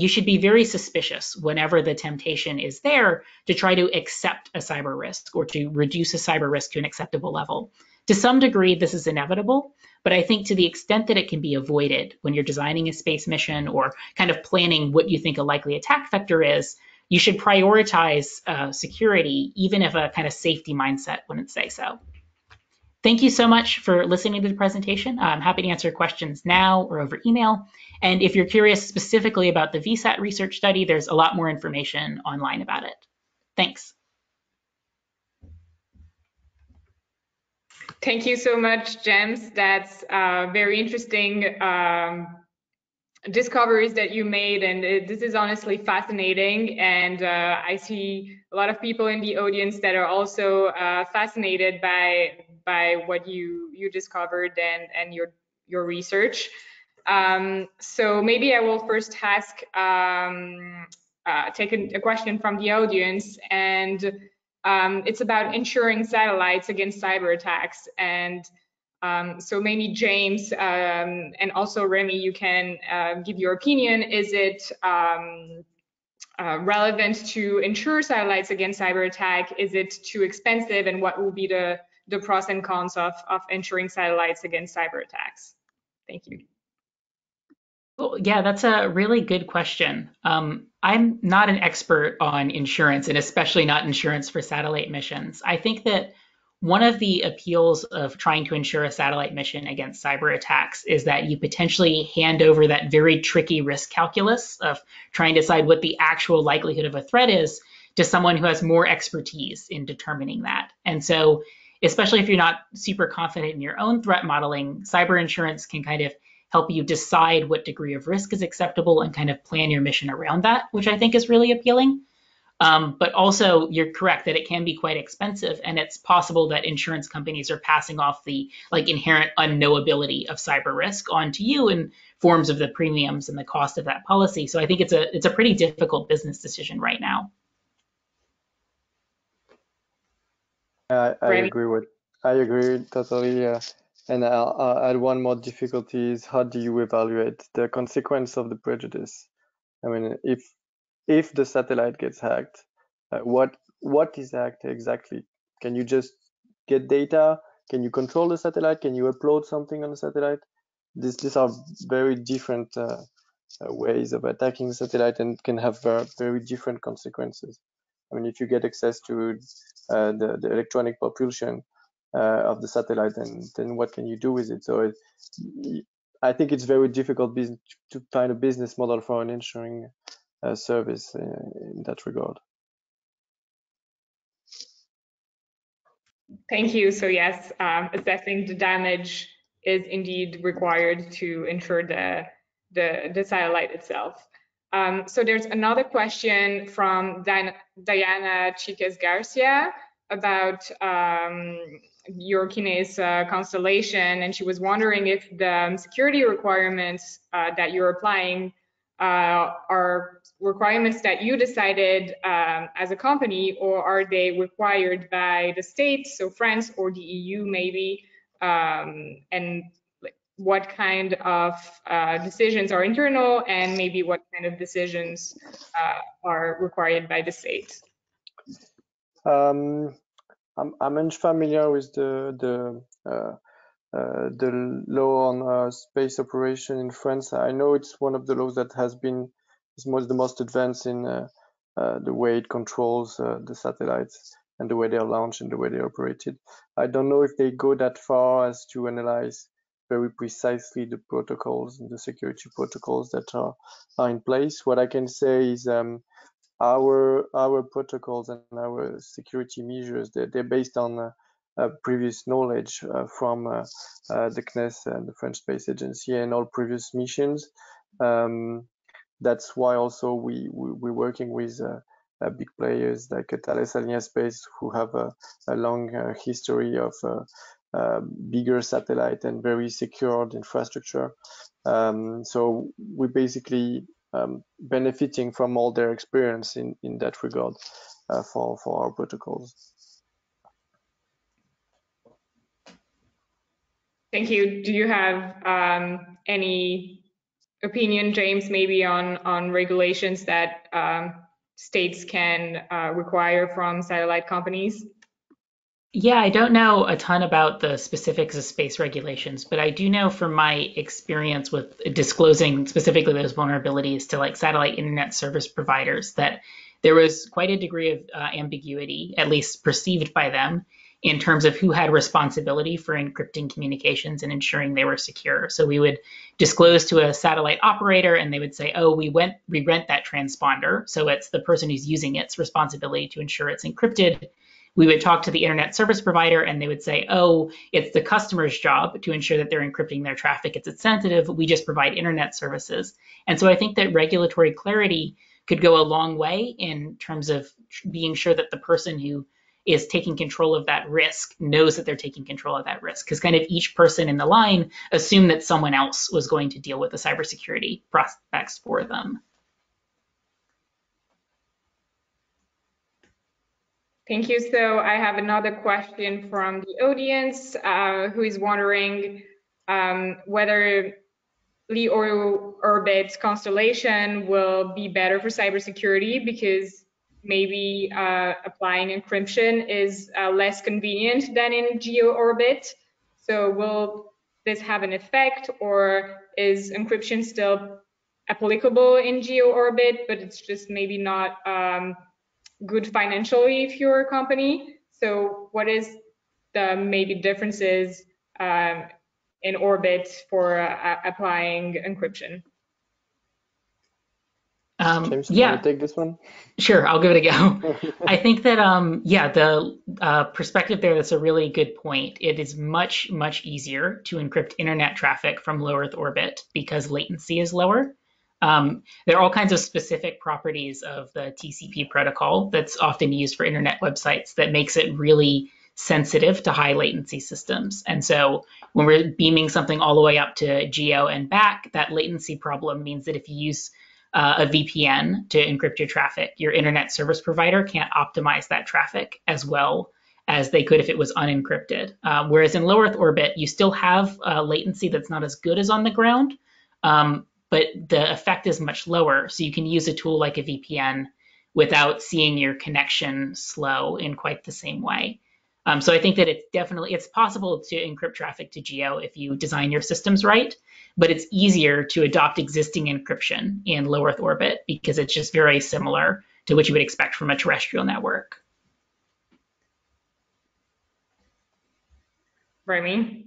you should be very suspicious whenever the temptation is there to try to accept a cyber risk or to reduce a cyber risk to an acceptable level. To some degree, this is inevitable, but I think to the extent that it can be avoided when you're designing a space mission or kind of planning what you think a likely attack vector is, you should prioritize uh, security, even if a kind of safety mindset wouldn't say so. Thank you so much for listening to the presentation. I'm happy to answer questions now or over email. And if you're curious specifically about the VSAT research study, there's a lot more information online about it. Thanks. Thank you so much, James. That's uh, very interesting um, discoveries that you made, and it, this is honestly fascinating. And uh, I see a lot of people in the audience that are also uh, fascinated by by what you you discovered and and your your research. Um, so maybe I will first ask um, uh, take a, a, question from the audience, and um, it's about insuring satellites against cyber attacks. And um, so maybe James um, and also Rémi, you can uh, give your opinion. Is it um, uh, relevant to insure satellites against cyber attack? Is it too expensive? And what will be the the pros and cons of, of insuring satellites against cyber attacks? Thank you. Well, yeah, that's a really good question. Um, I'm not an expert on insurance and especially not insurance for satellite missions. I think that one of the appeals of trying to insure a satellite mission against cyber attacks is that you potentially hand over that very tricky risk calculus of trying to decide what the actual likelihood of a threat is to someone who has more expertise in determining that. And so especially if you're not super confident in your own threat modeling, cyber insurance can kind of help you decide what degree of risk is acceptable and kind of plan your mission around that, which I think is really appealing. Um, but also, you're correct that it can be quite expensive, and it's possible that insurance companies are passing off the like inherent unknowability of cyber risk onto you in forms of the premiums and the cost of that policy. So I think it's a it's a pretty difficult business decision right now. I, I agree with I agree totally. Uh, and I'll, I'll, add one more difficulty is how do you evaluate the consequence of the prejudice? I mean, if if the satellite gets hacked, uh, what what is hacked exactly? Can you just get data? Can you control the satellite? Can you upload something on the satellite? These these are very different uh, uh, ways of attacking the satellite and can have very, different consequences. I mean, if you get access to uh, the, the electronic propulsion uh, of the satellite, then then what can you do with it? So it, I think it's very difficult to find a business model for an insuring uh, service uh, in that regard. Thank you. So yes, um, assessing the damage is indeed required to ensure the the, the satellite itself. Um, so there's another question from Diana, Chiquez Garcia about um, your Kinéis uh, constellation, and she was wondering if the security requirements uh, that you're applying uh, are requirements that you decided um, as a company, or are they required by the state, so France or the EU maybe, um, and what kind of uh, decisions are internal and maybe what kind of decisions uh, are required by the state? Um, I'm, I'm unfamiliar with the the uh, uh the law on uh, space operation in France. I know it's one of the laws that has been is most the most advanced in uh, the way it controls the satellites and the way they're launched and the way they're operated. I don't know if they go that far as to analyze very precisely the protocols and the security protocols that are, are in place. What I can say is um, our our protocols and our security measures they're, they're based on uh, uh, previous knowledge uh, from uh, uh, the CNES and the French Space Agency and all previous missions. Um, that's why also we, we are working with uh, big players like Thales Alenia Space who have a, a long history of um, bigger satellite and very secured infrastructure. Um, so we basically um, benefiting from all their experience in, in that regard uh, for, for our protocols. Thank you. Do you have um, any opinion, James, maybe on, on regulations that um, states can uh, require from satellite companies? Yeah, I don't know a ton about the specifics of space regulations, but I do know from my experience with disclosing specifically those vulnerabilities to like satellite internet service providers that there was quite a degree of uh, ambiguity, at least perceived by them, in terms of who had responsibility for encrypting communications and ensuring they were secure. So we would disclose to a satellite operator and they would say, oh, we went we rent that transponder. So it's the person who's using its responsibility to ensure it's encrypted we would talk to the internet service provider and they would say, oh, it's the customer's job to ensure that they're encrypting their traffic. It's, sensitive. We just provide internet services. And so I think that regulatory clarity could go a long way in terms of being sure that the person who is taking control of that risk knows that they're taking control of that risk because kind of each person in the line assumed that someone else was going to deal with the cybersecurity prospects for them. Thank you. So I have another question from the audience uh, who is wondering um, whether LEO orbit constellation will be better for cybersecurity because maybe uh, applying encryption is uh, less convenient than in geo orbit. So will this have an effect or is encryption still applicable in geo orbit, but it's just maybe not um, good financially if you're a company. So what is the maybe differences um, in orbit for uh, applying encryption? Um, James, yeah, take this one. Sure, I'll give it a go. [LAUGHS] I think that um, yeah, the uh, perspective there that's a really good point. It is much much easier to encrypt internet traffic from low Earth orbit because latency is lower. Um, there are all kinds of specific properties of the TCP protocol that's often used for internet websites that makes it really sensitive to high latency systems. And so when we're beaming something all the way up to geo and back, that latency problem means that if you use uh, a VPN to encrypt your traffic, your internet service provider can't optimize that traffic as well as they could if it was unencrypted. Uh, whereas in low Earth orbit, you still have uh, latency that's not as good as on the ground, um, but the effect is much lower. So you can use a tool like a VPN without seeing your connection slow in quite the same way. Um, so I think that it's definitely it's possible to encrypt traffic to geo if you design your systems right, but it's easier to adopt existing encryption in low Earth orbit because it's just very similar to what you would expect from a terrestrial network. Rémi?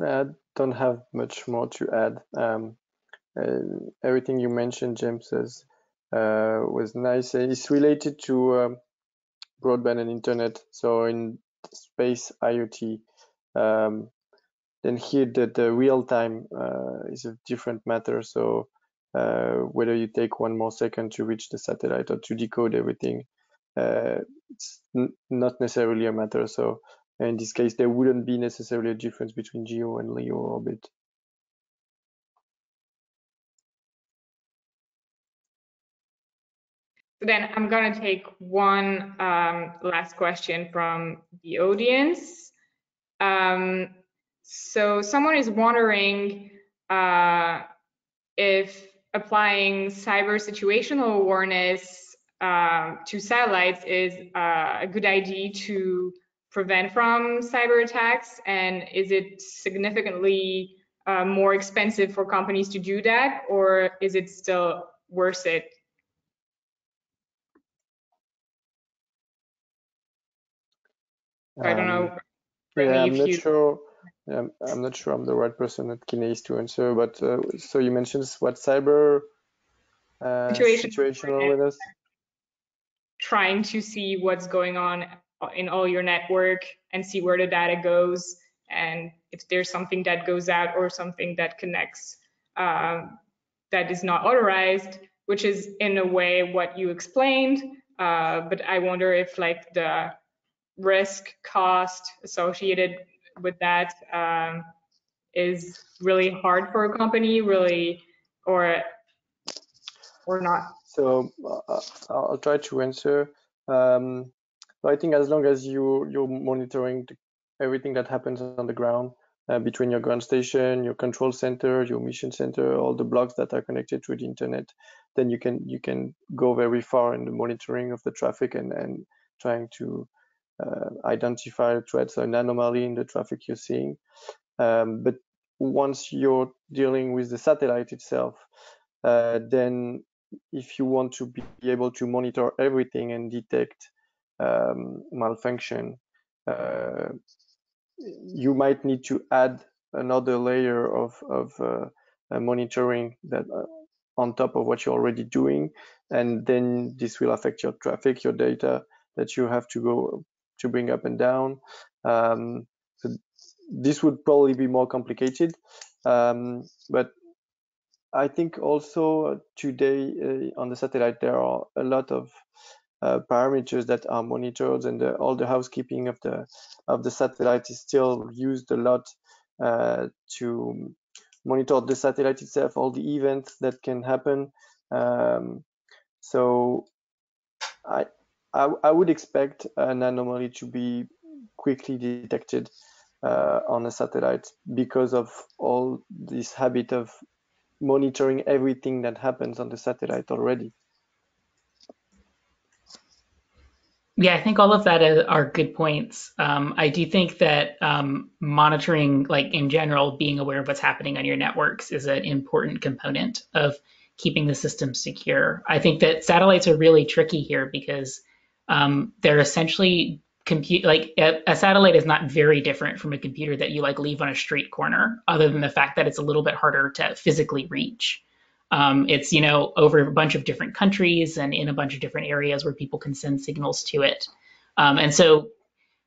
I don't have much more to add. Um, uh, everything you mentioned, James, says, uh, was nice. It's related to um, broadband and internet. So in space IoT, um, then here the, the real time uh, is a different matter. So uh, whether you take one more second to reach the satellite or to decode everything, uh, it's not necessarily a matter. So in this case, there wouldn't be necessarily a difference between geo and LEO orbit. So then I'm going to take one um, last question from the audience. Um, so someone is wondering uh, if applying cyber situational awareness uh, to satellites is uh, a good idea to prevent from cyber attacks, and is it significantly uh, more expensive for companies to do that, or is it still worth it I don't know. Um, yeah, I'm not you... sure. I'm, I'm not sure I'm the right person at Kineis to answer, but uh, so you mentioned what cyber uh, Situation situational with us? Trying to see what's going on in all your network and see where the data goes and if there's something that goes out or something that connects um, that is not authorized, which is in a way what you explained. Uh, but I wonder if like the risk cost associated with that um, is really hard for a company, really, or or not? So uh, I'll try to answer. Um, I think as long as you you're monitoring everything that happens on the ground uh, between your ground station, your control center, your mission center, all the blocks that are connected to the internet, then you can you can go very far in the monitoring of the traffic and and trying to uh, identify threats or an anomaly in the traffic you're seeing. Um, but once you're dealing with the satellite itself, uh, then if you want to be able to monitor everything and detect um, malfunction, uh, you might need to add another layer of, of uh, uh, monitoring that uh, on top of what you're already doing, and then this will affect your traffic, your data that you have to go to bring up and down. Um, so this would probably be more complicated, um, but I think also today uh, on the satellite there are a lot of parameters that are monitored, and the, all the housekeeping of the of the satellite is still used a lot uh, to monitor the satellite itself, all the events that can happen. Um, so I I, I would expect an anomaly to be quickly detected uh, on a satellite because of all this habit of monitoring everything that happens on the satellite already. Yeah, I think all of that are good points. Um, I do think that um, monitoring, like in general, being aware of what's happening on your networks is an important component of keeping the system secure. I think that satellites are really tricky here because um, they're essentially compute like a, a, satellite is not very different from a computer that you like leave on a street corner, other than the fact that it's a little bit harder to physically reach. Um, it's you know over a bunch of different countries and in a bunch of different areas where people can send signals to it, um, and so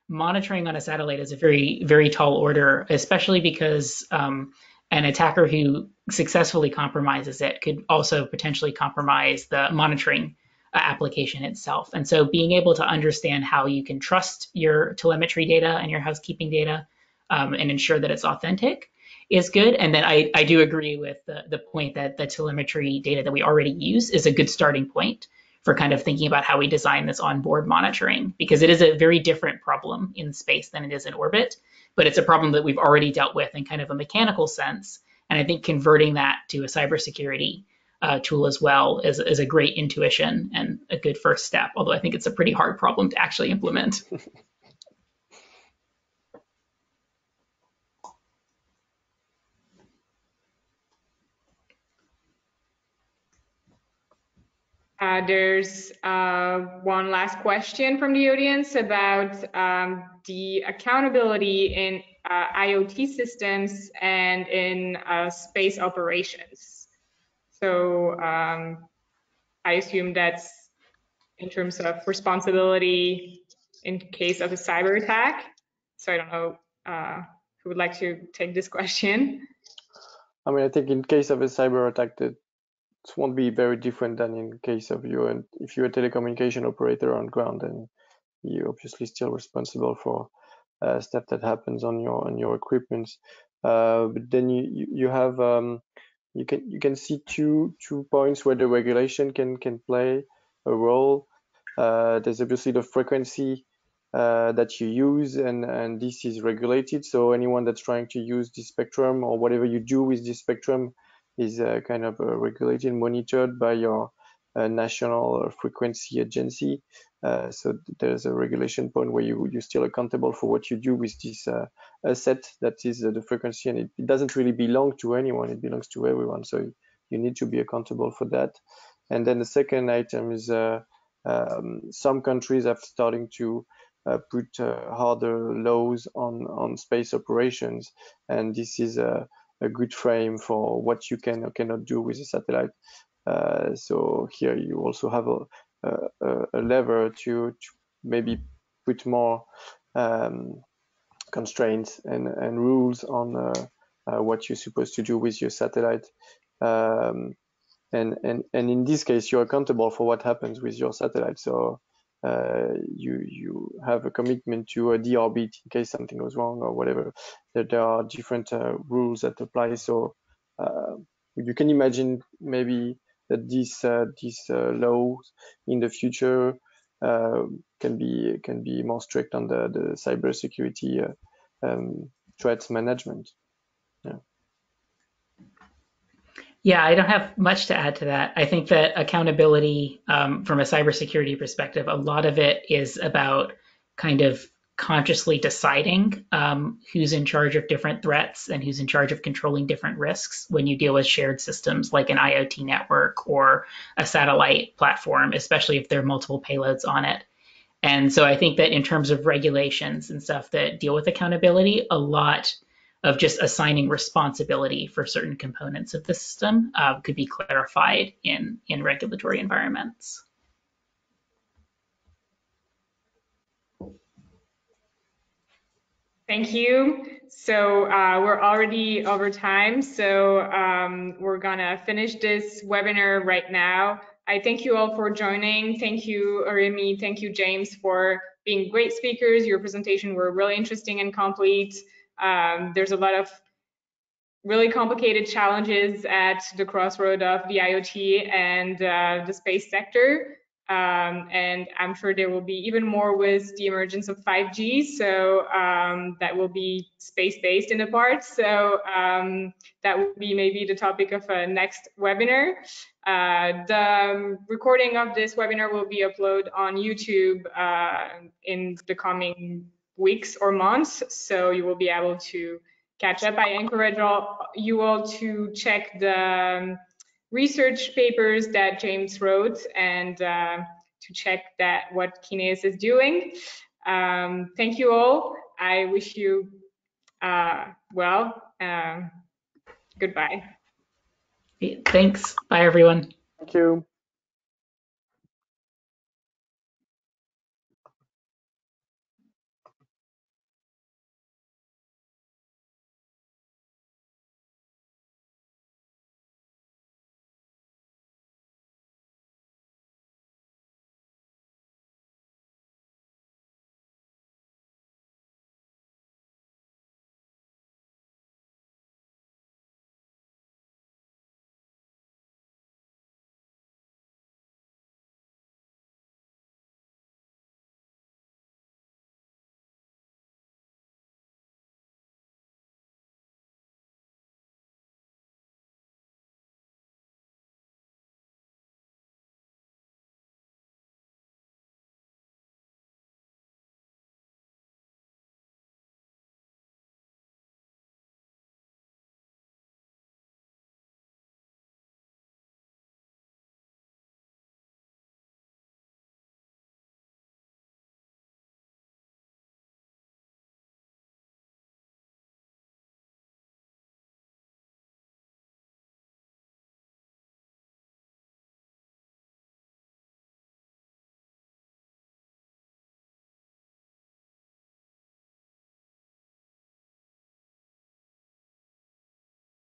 monitoring on a satellite is a very very tall order, especially because um, an attacker who successfully compromises it could also potentially compromise the monitoring application itself. And so being able to understand how you can trust your telemetry data and your housekeeping data um, and ensure that it's authentic is good. And then I, I do agree with the, the point that the telemetry data that we already use is a good starting point for kind of thinking about how we design this onboard monitoring because it is a very different problem in space than it is in orbit, but it's a problem that we've already dealt with in kind of a mechanical sense. And I think converting that to a cybersecurity uh, tool as well is, is a great intuition and a good first step, although I think it's a pretty hard problem to actually implement. [LAUGHS] Uh, there's uh, one last question from the audience about um, the accountability in uh, IoT systems and in uh, space operations. So um, I assume that's in terms of responsibility in case of a cyber attack. So I don't know uh, who would like to take this question. I mean, I think in case of a cyber attack, that won't be very different than in case of you and if you're a telecommunication operator on ground, then you're obviously still responsible for uh, stuff that happens on your on your equipment. Uh, but then you you, you have um, you can you can see two two points where the regulation can can play a role. Uh, there's obviously the frequency uh, that you use and, and this is regulated. So anyone that's trying to use this spectrum or whatever you do with this spectrum is uh, kind of uh, regulated, and monitored by your uh, national frequency agency. Uh, so there's a regulation point where you, you're still accountable for what you do with this uh, asset that is the frequency and it, it, doesn't really belong to anyone, it belongs to everyone. So you need to be accountable for that. And then the second item is um, some countries are starting to uh, put uh, harder laws on on space operations, and this is a, a good frame for what you can or cannot do with a satellite. Uh, so here you also have a, a, a lever to, to, maybe put more um, constraints and, and rules on uh, uh, what you're supposed to do with your satellite. Um, and, and, and in this case, you're accountable for what happens with your satellite. So you you have a commitment to a deorbit in case something goes wrong or whatever. There, there are different uh, rules that apply. So uh, you can imagine maybe that these uh, these uh, laws in the future uh, can be can be more strict on the the cybersecurity um, threats management. Yeah. Yeah, I don't have much to add to that. I think that accountability um, from a cybersecurity perspective, a lot of it is about kind of consciously deciding um, who's in charge of different threats and who's in charge of controlling different risks when you deal with shared systems like an IoT network or a satellite platform, especially if there are multiple payloads on it. And so I think that in terms of regulations and stuff that deal with accountability, a lot of just assigning responsibility for certain components of the system uh, could be clarified in, in regulatory environments. Thank you. So uh, we're already over time, so um, we're gonna finish this webinar right now. I thank you all for joining. Thank you, Rémi. Thank you, James, for being great speakers. Your presentation were really interesting and complete. Um, there's a lot of really complicated challenges at the crossroad of the IoT and uh, the space sector. Um, and I'm sure there will be even more with the emergence of 5G. So um, that will be space-based in a part. So um, that will be maybe the topic of a next webinar. Uh, the recording of this webinar will be uploaded on YouTube uh, in the coming weeks or months. So you will be able to catch up. I encourage all, you all to check the um, research papers that James wrote and uh, to check that what Kineis is doing. Um, thank you all. I wish you uh, well. Um, goodbye. Thanks. Bye, everyone. Thank you.